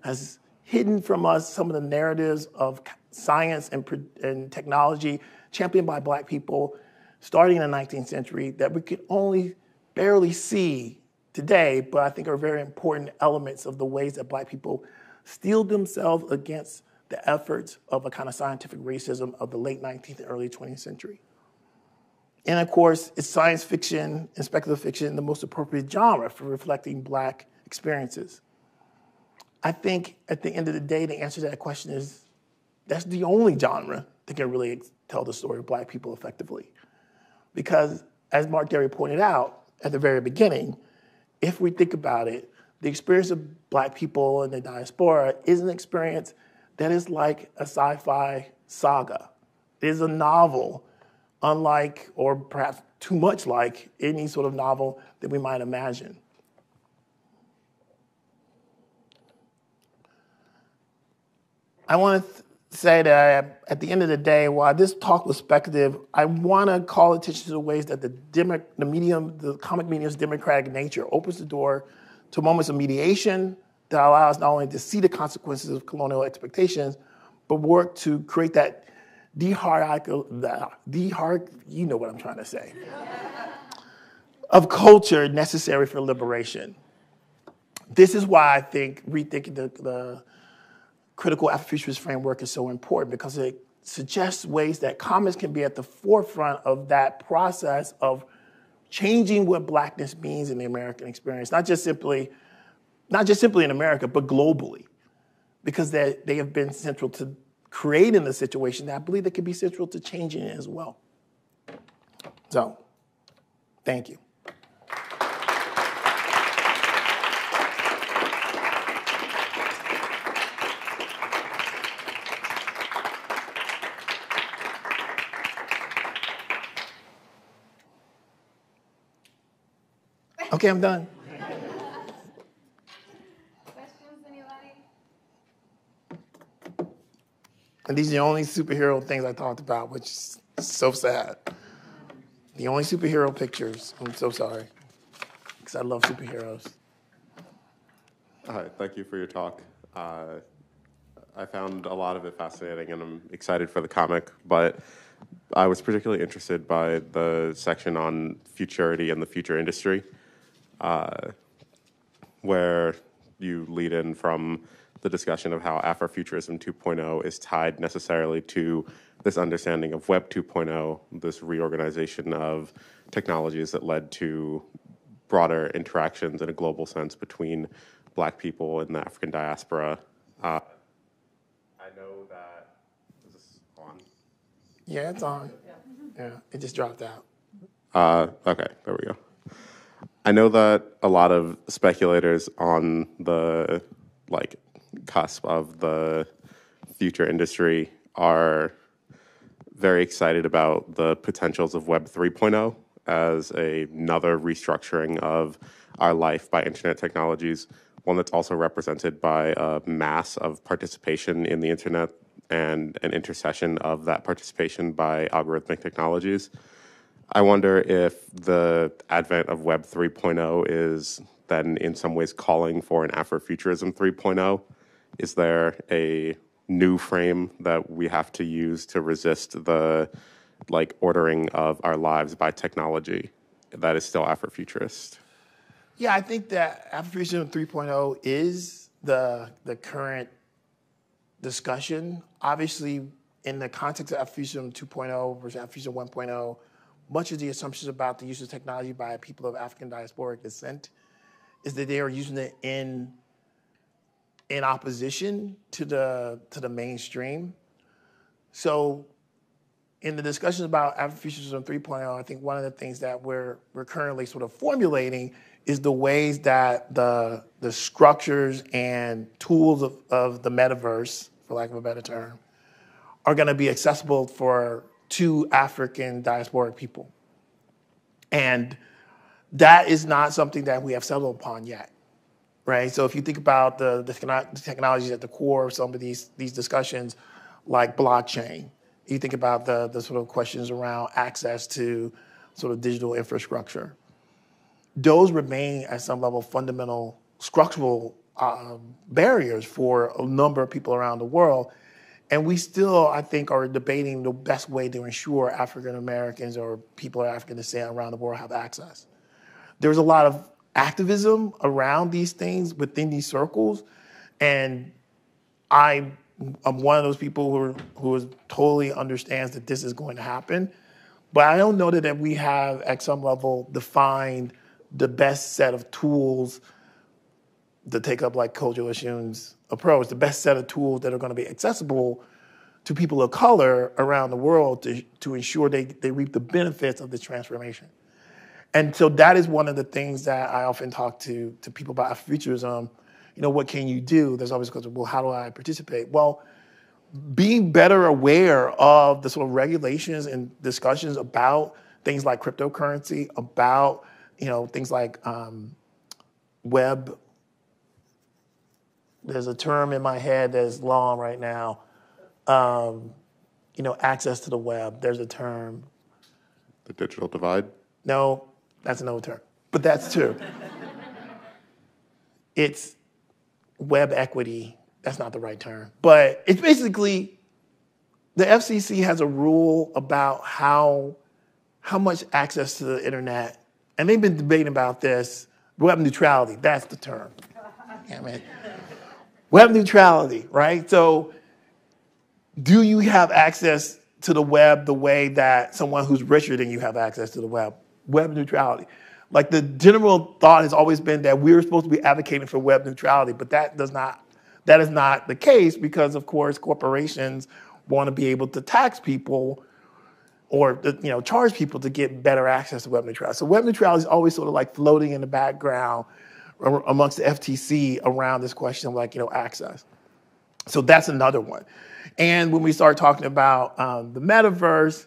has hidden from us some of the narratives of science and, and technology championed by black people starting in the 19th century that we could only barely see today, but I think are very important elements of the ways that black people steeled themselves against the efforts of a kind of scientific racism of the late 19th and early 20th century. And of course, it's science fiction and speculative fiction the most appropriate genre for reflecting black experiences. I think at the end of the day, the answer to that question is that's the only genre that can really tell the story of black people effectively. Because as Mark Dery pointed out at the very beginning, if we think about it, the experience of black people in the diaspora is an experience that is like a sci fi saga. It is a novel, unlike or perhaps too much like any sort of novel that we might imagine. I want to say that at the end of the day, while this talk was speculative, I want to call attention to the ways that the, the medium, the comic medium's democratic nature opens the door to moments of mediation that allow us not only to see the consequences of colonial expectations, but work to create that dehierarchical, dehierarch, you know what I'm trying to say, of culture necessary for liberation. This is why I think rethinking the, the critical Afrofuturist framework is so important because it suggests ways that comics can be at the forefront of that process of changing what blackness means in the American experience, not just simply, not just simply in America, but globally, because they, they have been central to creating the situation that I believe they can be central to changing it as well. So, thank you. Okay, I'm done. Questions, anybody? And these are the only superhero things I talked about, which is so sad. The only superhero pictures. I'm so sorry. Because I love superheroes. Hi, thank you for your talk. Uh, I found a lot of it fascinating and I'm excited for the comic, but I was particularly interested by the section on futurity and the future industry uh, where you lead in from the discussion of how Afrofuturism 2.0 is tied necessarily to this understanding of Web 2.0, this reorganization of technologies that led to broader interactions in a global sense between black people in the African diaspora. Uh, I know that, is this on? Yeah, it's on. Yeah, it just dropped out. Uh, okay, there we go. I know that a lot of speculators on the like cusp of the future industry are very excited about the potentials of Web 3.0 as a, another restructuring of our life by internet technologies, one that's also represented by a mass of participation in the internet and an intercession of that participation by algorithmic technologies. I wonder if the advent of Web 3.0 is then in some ways calling for an Afrofuturism 3.0. Is there a new frame that we have to use to resist the like ordering of our lives by technology that is still Afrofuturist? Yeah, I think that Afrofuturism 3.0 is the the current discussion. Obviously, in the context of Afrofuturism 2.0 versus Afrofuturism 1.0, much of the assumptions about the use of technology by people of African diasporic descent is that they are using it in in opposition to the to the mainstream. So in the discussions about Afrofuturism 3.0, I think one of the things that we're we're currently sort of formulating is the ways that the the structures and tools of, of the metaverse, for lack of a better term, are going to be accessible for to African diasporic people. And that is not something that we have settled upon yet, right? So if you think about the, the technologies at the core of some of these, these discussions, like blockchain, you think about the, the sort of questions around access to sort of digital infrastructure. Those remain at some level fundamental structural um, barriers for a number of people around the world. And we still, I think, are debating the best way to ensure African Americans or people of African descent around the world have access. There's a lot of activism around these things within these circles, and I am one of those people who who totally understands that this is going to happen. But I don't know that, we have, at some level, defined the best set of tools to take up like Kodwo Eshun's approach, the best set of tools that are going to be accessible to people of color around the world to, to ensure they, they reap the benefits of this transformation. And so that is one of the things that I often talk to, to people about Afrofuturism. You know, what can you do? There's always a question, well, how do I participate? Well, being better aware of the sort of regulations and discussions about things like cryptocurrency, about you know things like um, web there's a term in my head that's long right now. Um, you know, access to the web. There's a term. The digital divide? No, that's another term, but that's true. it's web equity. That's not the right term, but it's basically the FCC has a rule about how how much access to the internet, and they've been debating about this. Web neutrality. That's the term. Damn it. Web neutrality, right? So, do you have access to the web the way that someone who's richer than you have access to the web? Web neutrality. Like the general thought has always been that we're supposed to be advocating for web neutrality, but that does not that is not the case because of course corporations want to be able to tax people or you know charge people to get better access to web neutrality. So web neutrality is always sort of like floating in the background amongst the FTC around this question of like, you know, access. So that's another one. And when we start talking about um, the metaverse,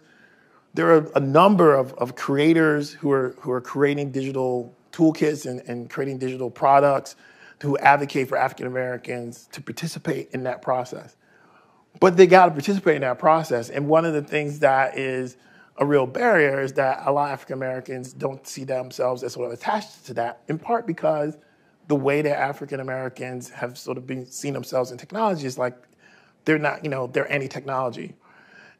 there are a number of, of creators who are, who are creating digital toolkits and, and creating digital products who advocate for African Americans to participate in that process. But they got to participate in that process. And one of the things that is a real barrier is that a lot of African Americans don't see themselves as sort of attached to that, in part because the way that African Americans have sort of been seen themselves in technology is like they're not, you know, they're anti-technology.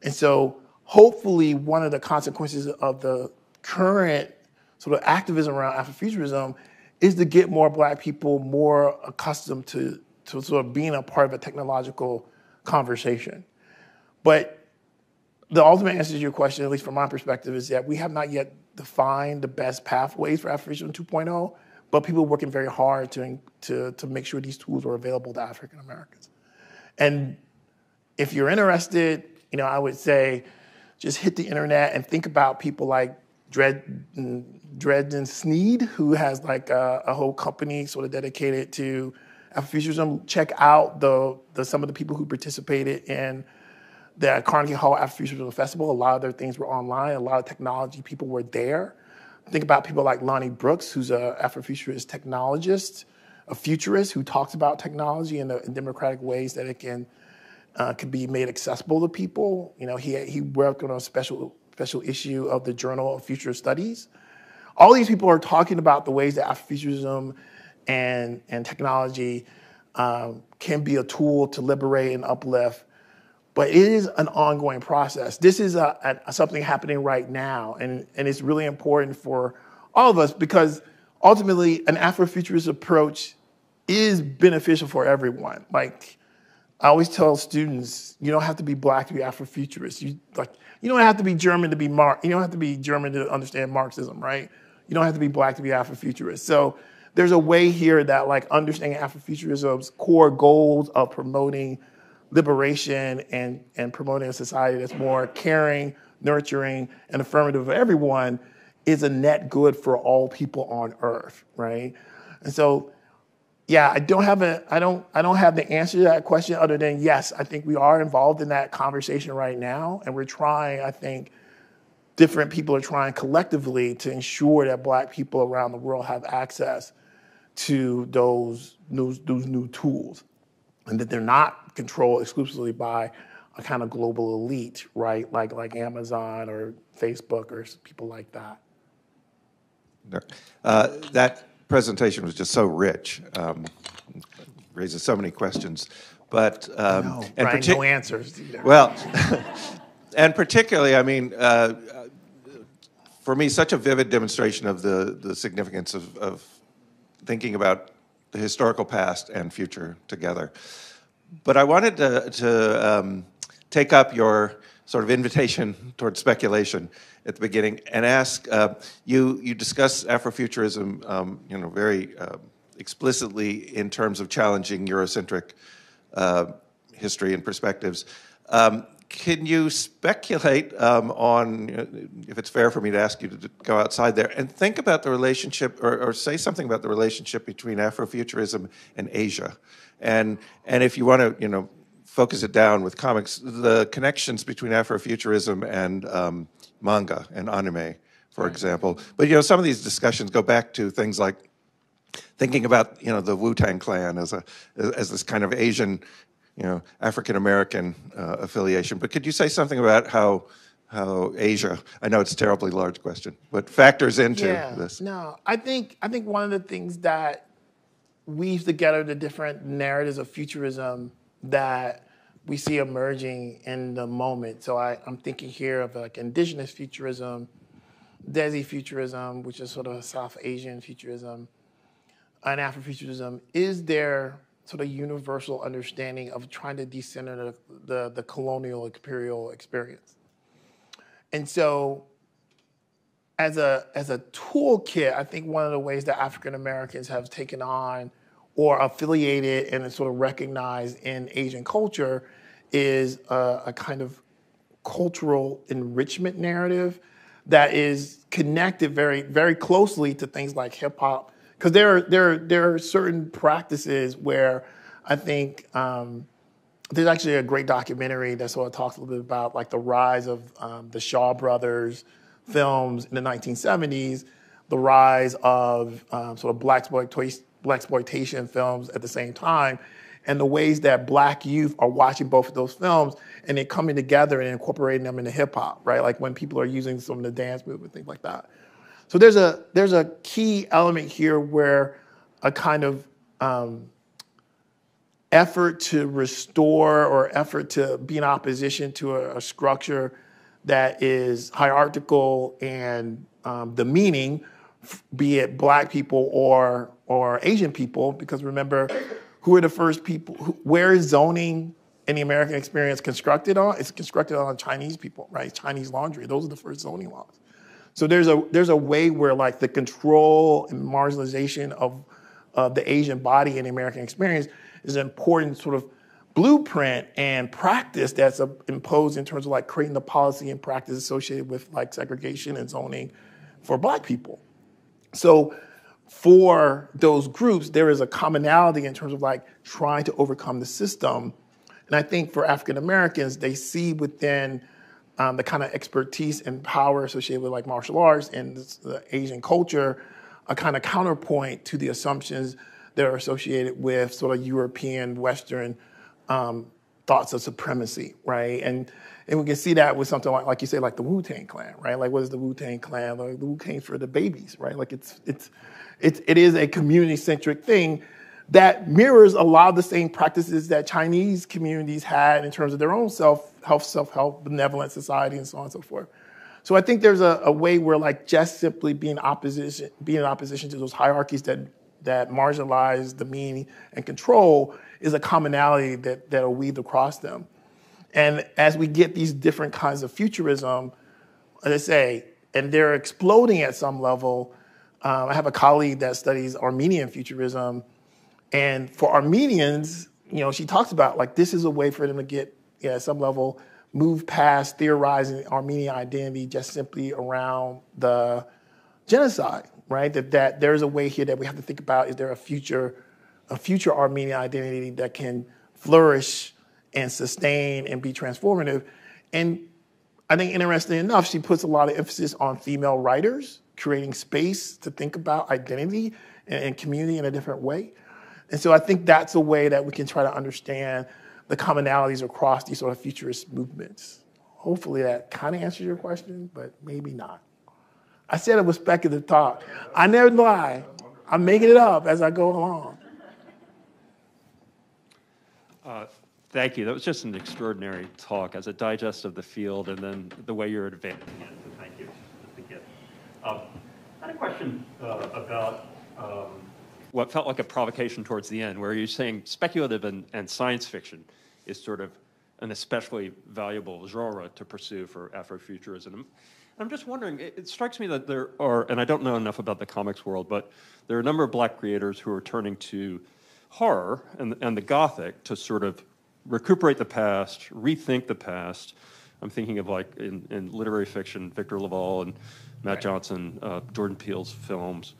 And so hopefully one of the consequences of the current sort of activism around Afrofuturism is to get more black people more accustomed to, to sort of being a part of a technological conversation. But the ultimate answer to your question, at least from my perspective, is that we have not yet defined the best pathways for Afrofuturism 2.0 but people working very hard to, to, to make sure these tools were available to African Americans. And if you're interested, you know, I would say just hit the internet and think about people like Dred, Dredden Sneed, who has like a, a, whole company sort of dedicated to Afrofuturism. Check out the, the some of the people who participated in the Carnegie Hall Afrofuturism Festival. A lot of their things were online. A lot of technology people were there. Think about people like Lonny Brooks, who's an Afrofuturist technologist, a futurist who talks about technology in, in democratic ways that it can uh, can be made accessible to people. You know, he he worked on a special special issue of the Journal of Future Studies. All these people are talking about the ways that Afrofuturism and and technology um, can be a tool to liberate and uplift but it is an ongoing process. This is a, a, something happening right now, and, and it's really important for all of us because ultimately, an Afrofuturist approach is beneficial for everyone. Like, I always tell students, you don't have to be black to be Afrofuturist. You like, you don't have to be German to be Mark. You don't have to be German to understand Marxism, right? You don't have to be black to be Afrofuturist. So there's a way here that like understanding Afrofuturism's core goals of promoting liberation and, and promoting a society that's more caring, nurturing, and affirmative of everyone is a net good for all people on earth, right? And so, yeah, I don't have a, I don't, I don't have the answer to that question other than yes, I think we are involved in that conversation right now, and we're trying. I think different people are trying collectively to ensure that Black people around the world have access to those new, those new tools, and that they're not controlled exclusively by a kind of global elite, right? Like like Amazon or Facebook or people like that. Uh, that presentation was just so rich. Um, raises so many questions. But um, No, and partic- no answers either. well, and particularly, I mean, uh, for me, such a vivid demonstration of the, the significance of, of thinking about the historical past and future together. But I wanted to, to um, take up your sort of invitation towards speculation at the beginning and ask uh, you. You discuss Afrofuturism, um, you know, very uh, explicitly in terms of challenging Eurocentric uh, history and perspectives. Um, can you speculate um, on, if it's fair for me to ask you to go outside there and think about the relationship, or, or say something about the relationship between Afrofuturism and Asia, and and if you want to, you know, focus it down with comics, the connections between Afrofuturism and um, manga and anime, for example. But you know, some of these discussions go back to things like thinking about you know the Wu Tang Clan as a as this kind of Asian, you know, African American uh, affiliation. But could you say something about how how Asia? I know it's a terribly large question, but factors into yeah, this. No, I think I think one of the things that weaves together the different narratives of futurism that we see emerging in the moment. So I, I'm thinking here of like indigenous futurism, Desi futurism, which is sort of a South Asian futurism, and Afrofuturism. Is there sort of universal understanding of trying to decenter the, the, the colonial imperial experience? And so as a as a toolkit, I think one of the ways that African Americans have taken on or affiliated and sort of recognized in Asian culture is a, a kind of cultural enrichment narrative that is connected very very closely to things like hip hop because there are there there are certain practices where I think. Um, there's actually a great documentary that sort of talks a little bit about like the rise of um, the Shaw Brothers films in the 1970s, the rise of um, sort of black exploitation films at the same time, and the ways that black youth are watching both of those films and then coming together and incorporating them into hip hop, right? Like when people are using some of the dance movement, things like that. So there's a there's a key element here where a kind of um, effort to restore or effort to be in opposition to a, a structure that is hierarchical and um, demeaning, be it black people or or Asian people, because remember, who are the first people? Who, where is zoning in the American experience constructed on? It's constructed on Chinese people, right? Chinese laundry. Those are the first zoning laws. So there's a there's a way where like the control and marginalization of uh, the Asian body in the American experience is an important sort of blueprint and practice that's uh, imposed in terms of like creating the policy and practice associated with like segregation and zoning for black people. So for those groups, there is a commonality in terms of like trying to overcome the system. And I think for African Americans, they see within um, the kind of expertise and power associated with like martial arts and the Asian culture, a kind of counterpoint to the assumptions that are associated with sort of European, Western um, thoughts of supremacy, right? And and we can see that with something like, like you say, like the Wu Tang Clan, right? Like, what is the Wu Tang Clan? Like, the Wu Tang's for the babies, right? Like, it's it's it's it is a community centric thing that mirrors a lot of the same practices that Chinese communities had in terms of their own self help, self help, benevolent society, and so on and so forth. So I think there's a, a way where like just simply being opposition, being in opposition to those hierarchies that that marginalize, demean, and control is a commonality that that'll weave across them. And as we get these different kinds of futurism, as I say, and they're exploding at some level. Um, I have a colleague that studies Armenian futurism, and for Armenians, you know, she talks about like this is a way for them to get, yeah, at some level, move past theorizing Armenian identity just simply around the genocide, right? That that there's a way here that we have to think about: is there a future, a future Armenian identity that can flourish and sustain and be transformative? And I think, interestingly enough, she puts a lot of emphasis on female writers creating space to think about identity and, and community in a different way. And so I think that's a way that we can try to understand the commonalities across these sort of futurist movements. Hopefully that kind of answers your question, but maybe not. I said it was speculative talk. I never lie. I'm making it up as I go along. Uh, Thank you. That was just an extraordinary talk as a digest of the field and then the way you're advancing it. So thank you. Um, I had a question uh, about um, what felt like a provocation towards the end, where you're saying speculative and, and science fiction is sort of an especially valuable genre to pursue for Afrofuturism. And I'm just wondering, it, it strikes me that there are, and I don't know enough about the comics world, but there are a number of black creators who are turning to horror and, and the Gothic to sort of recuperate the past, rethink the past. I'm thinking of like in, in literary fiction, Victor LaValle and Mat Johnson, uh, Jordan Peele's films.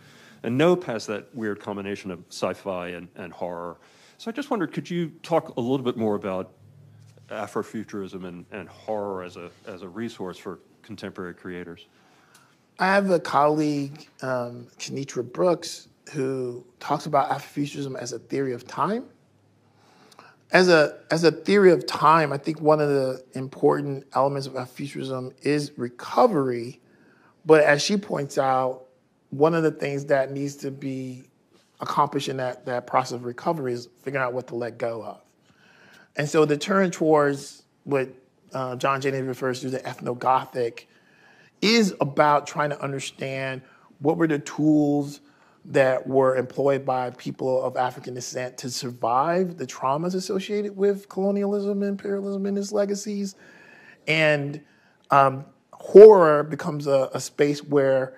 And Nope has that weird combination of sci-fi and, and horror. So I just wondered, could you talk a little bit more about Afrofuturism and, and horror as a, as a resource for contemporary creators? I have a colleague, um, Kinitra Brooks, who talks about Afrofuturism as a theory of time. As a, as a theory of time, I think one of the important elements of Afrofuturism is recovery. But as she points out, one of the things that needs to be accomplished in that, that process of recovery is figuring out what to let go of. And so the turn towards what uh, John Jennings refers to as the ethno-Gothic is about trying to understand what were the tools that were employed by people of African descent to survive the traumas associated with colonialism, imperialism, and its legacies. And um, horror becomes a, a, space where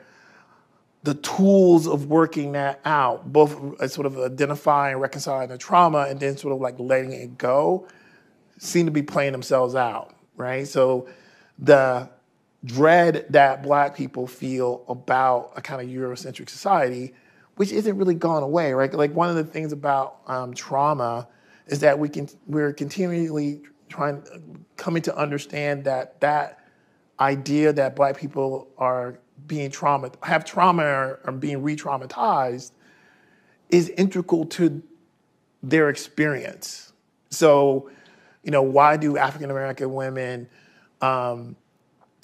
the tools of working that out, both sort of identifying, reconciling the trauma, and then sort of like letting it go, seem to be playing themselves out, right? So the dread that black people feel about a kind of Eurocentric society which isn't really gone away, right? Like one of the things about um, trauma is that we can we're continually trying coming to understand that that idea that black people are being trauma have trauma or, or being re-traumatized is integral to their experience. So, you know, why do African American women um,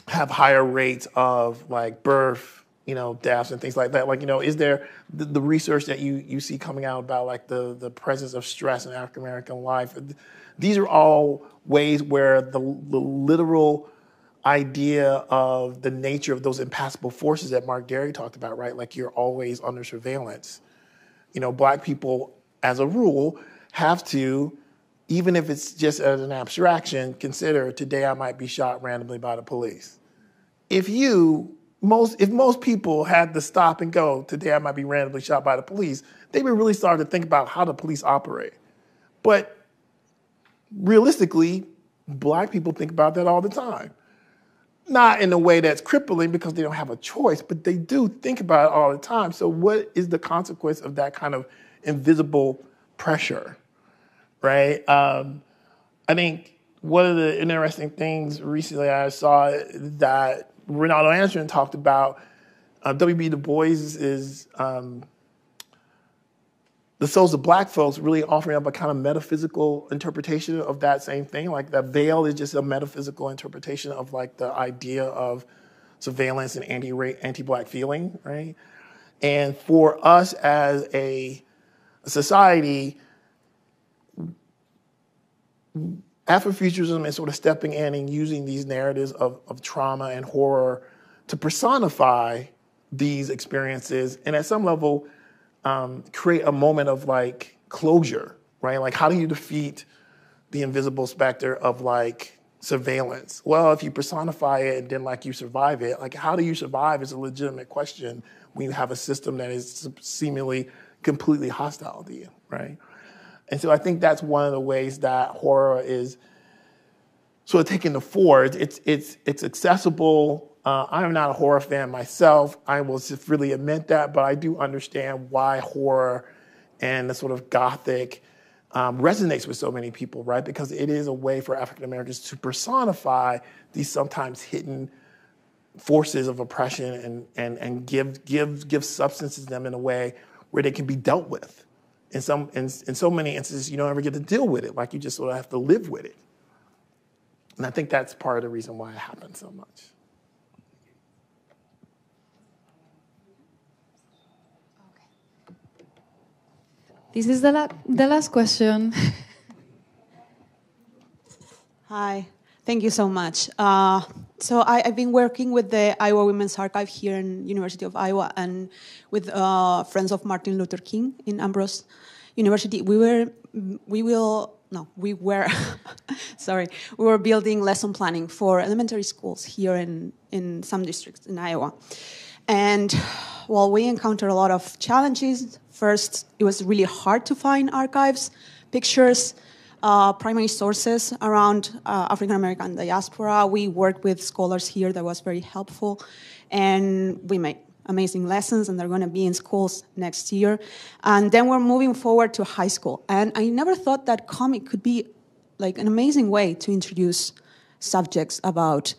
have higher rates of like birth you know, deaths and things like that. Like, you know, is there the, the, research that you, you see coming out about like the, the presence of stress in African American life? These are all ways where the, the literal idea of the nature of those impassable forces that Mark Dery talked about, right? Like you're always under surveillance. You know, black people, as a rule, have to, even if it's just as an abstraction, consider today I might be shot randomly by the police. If you most if most people had to stop and go today I might be randomly shot by the police, they would really start to think about how the police operate. But realistically, black people think about that all the time. Not in a way that's crippling because they don't have a choice, but they do think about it all the time. So what is the consequence of that kind of invisible pressure, right? Um, I think one of the interesting things recently I saw that Reynaldo Anderson talked about uh, W.B. Du Bois is um, the souls of black folks really offering up a kind of metaphysical interpretation of that same thing. Like that veil is just a metaphysical interpretation of like the idea of surveillance and anti anti-black feeling, right? And for us as a society, Afrofuturism is sort of stepping in and using these narratives of, of trauma and horror to personify these experiences and at some level um, create a moment of like closure, right? Like, how do you defeat the invisible specter of like surveillance? Well, if you personify it and then like you survive it, like, how do you survive is a legitimate question when you have a system that is seemingly completely hostile to you, right? And so I think that's one of the ways that horror is sort of taking the forward. It's, it's, it's accessible. Uh, I'm not a horror fan myself. I will just really admit that, but I do understand why horror and the sort of gothic um, resonates with so many people, right? Because it is a way for African Americans to personify these sometimes hidden forces of oppression and, and, and give, give, give substance to them in a way where they can be dealt with in some in, in so many instances you don't ever get to deal with it like you just sort of have to live with it and i think that's part of the reason why it happens so much this is the, la- the last question Hi, thank you so much. Uh, so I, have been working with the Iowa Women's Archive here in University of Iowa and with uh, Friends of Martin Luther King in Ambrose University. We were, we will, no, we were, sorry, we were building lesson planning for elementary schools here in, in some districts in Iowa. And well, we encountered a lot of challenges. First, it was really hard to find archives, pictures, uh, primary sources around uh, African American diaspora. We worked with scholars here that was very helpful, and we made amazing lessons, and they're going to be in schools next year. And then we're moving forward to high school. And I never thought that comic could be like an amazing way to introduce subjects about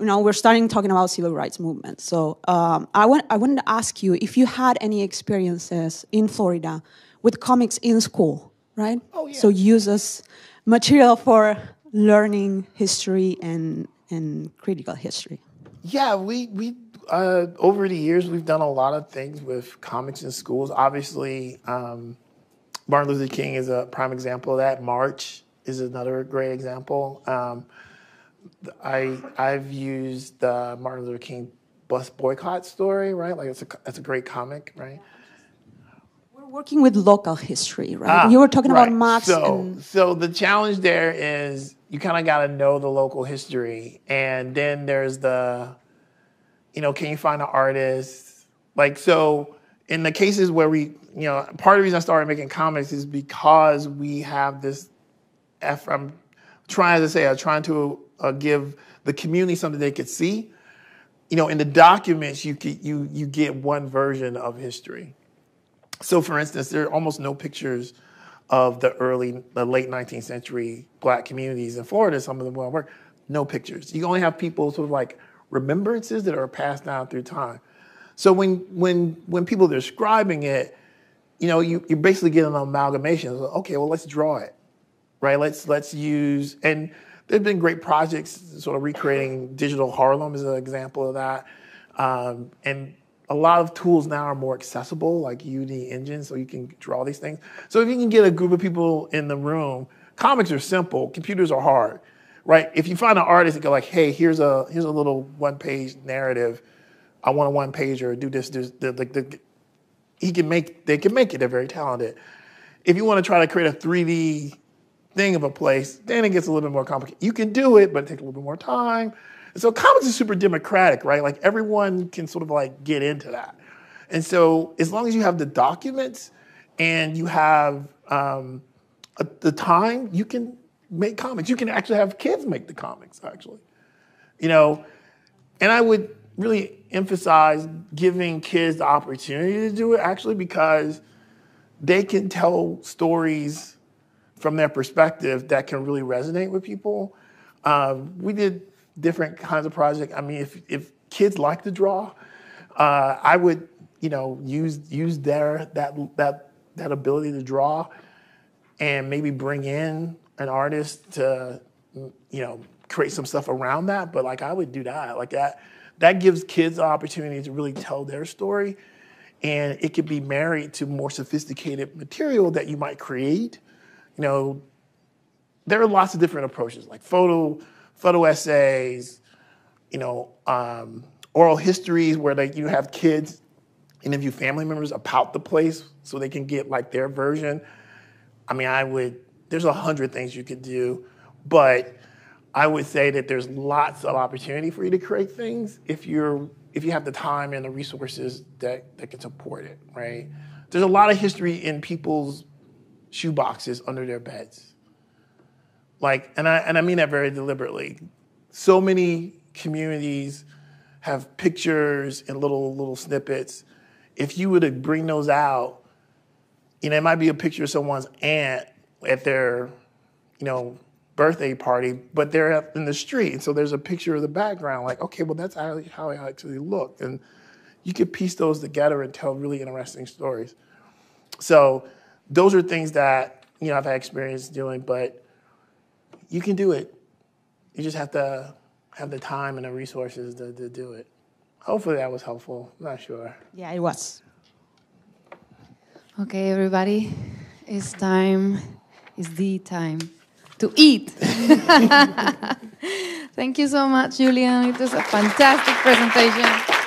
you know, we're starting talking about civil rights movement. So um, I, want, I wanted to ask you if you had any experiences in Florida with comics in school, right? Oh, yeah. So use as material for learning history and, and critical history. Yeah, we, we uh, over the years, we've done a lot of things with comics in schools. Obviously, um, Martin Luther King is a prime example of that. March is another great example. Um, I I've used the Martin Luther King bus boycott story, right? Like it's a it's a great comic, right? We're working with local history, right? Ah, you were talking right. about maps. So and... so the challenge there is you kind of got to know the local history, and then there's the, you know, can you find an artist? Like so. In the cases where we, you know, part of the reason I started making comics is because we have this. F, I'm trying to say, I'm trying to uh, give the community something they could see. You know, in the documents, you, could, you, you get one version of history. So, for instance, there are almost no pictures of the early, the late 19th century black communities in Florida. Some of them will work. No pictures. You only have people sort of like remembrances that are passed down through time. So when when when people are describing it, you know, you, you're basically getting an amalgamation. Okay, well, let's draw it, right? Let's let's use and there've been great projects, sort of recreating digital Harlem is an example of that. Um, and a lot of tools now are more accessible, like Unity Engine, so you can draw these things. So if you can get a group of people in the room, comics are simple, computers are hard, right? If you find an artist and go like, hey, here's a here's a little one-page narrative, I want a one-pager, do this, do the, the, he can make they can make it. They're very talented. If you want to try to create a 3D thing of a place, then it gets a little bit more complicated. You can do it, but it takes a little bit more time. And so comics is super democratic, right? Like everyone can sort of like get into that. And so as long as you have the documents and you have um, a, the time, you can make comics. You can actually have kids make the comics, actually. You know, and I would really emphasize giving kids the opportunity to do it, actually, because they can tell stories from their perspective that can really resonate with people. Um, we did different kinds of projects. I mean, if, if kids like to draw, uh, I would, you know, use use their that that that ability to draw, and maybe bring in an artist to, you know, create some stuff around that. But like, I would do that. Like that, that gives kids the opportunity to really tell their story, and it could be married to more sophisticated material that you might create you know, there are lots of different approaches, like photo, photo essays, you know, um, oral histories where like you have kids interview family members about the place so they can get like their version. I mean, I would, there's a hundred things you could do, but I would say that there's lots of opportunity for you to create things if you're if you have the time and the resources that, that can support it, right? There's a lot of history in people's shoe boxes under their beds. Like, and I, and I mean that very deliberately. So many communities have pictures and little little snippets. If you were to bring those out, you know, it might be a picture of someone's aunt at their, you know, birthday party, but they're in the street. And so there's a picture of the background, like, okay, well, that's how, how I actually looked. And you could piece those together and tell really interesting stories. So those are things that you know I've had experience doing, but you can do it. You just have to have the time and the resources to, to do it. Hopefully that was helpful. I'm not sure. Yeah, it was. Okay, everybody, it's time. It's the time. to eat. Thank you so much, Julian. It was a fantastic presentation.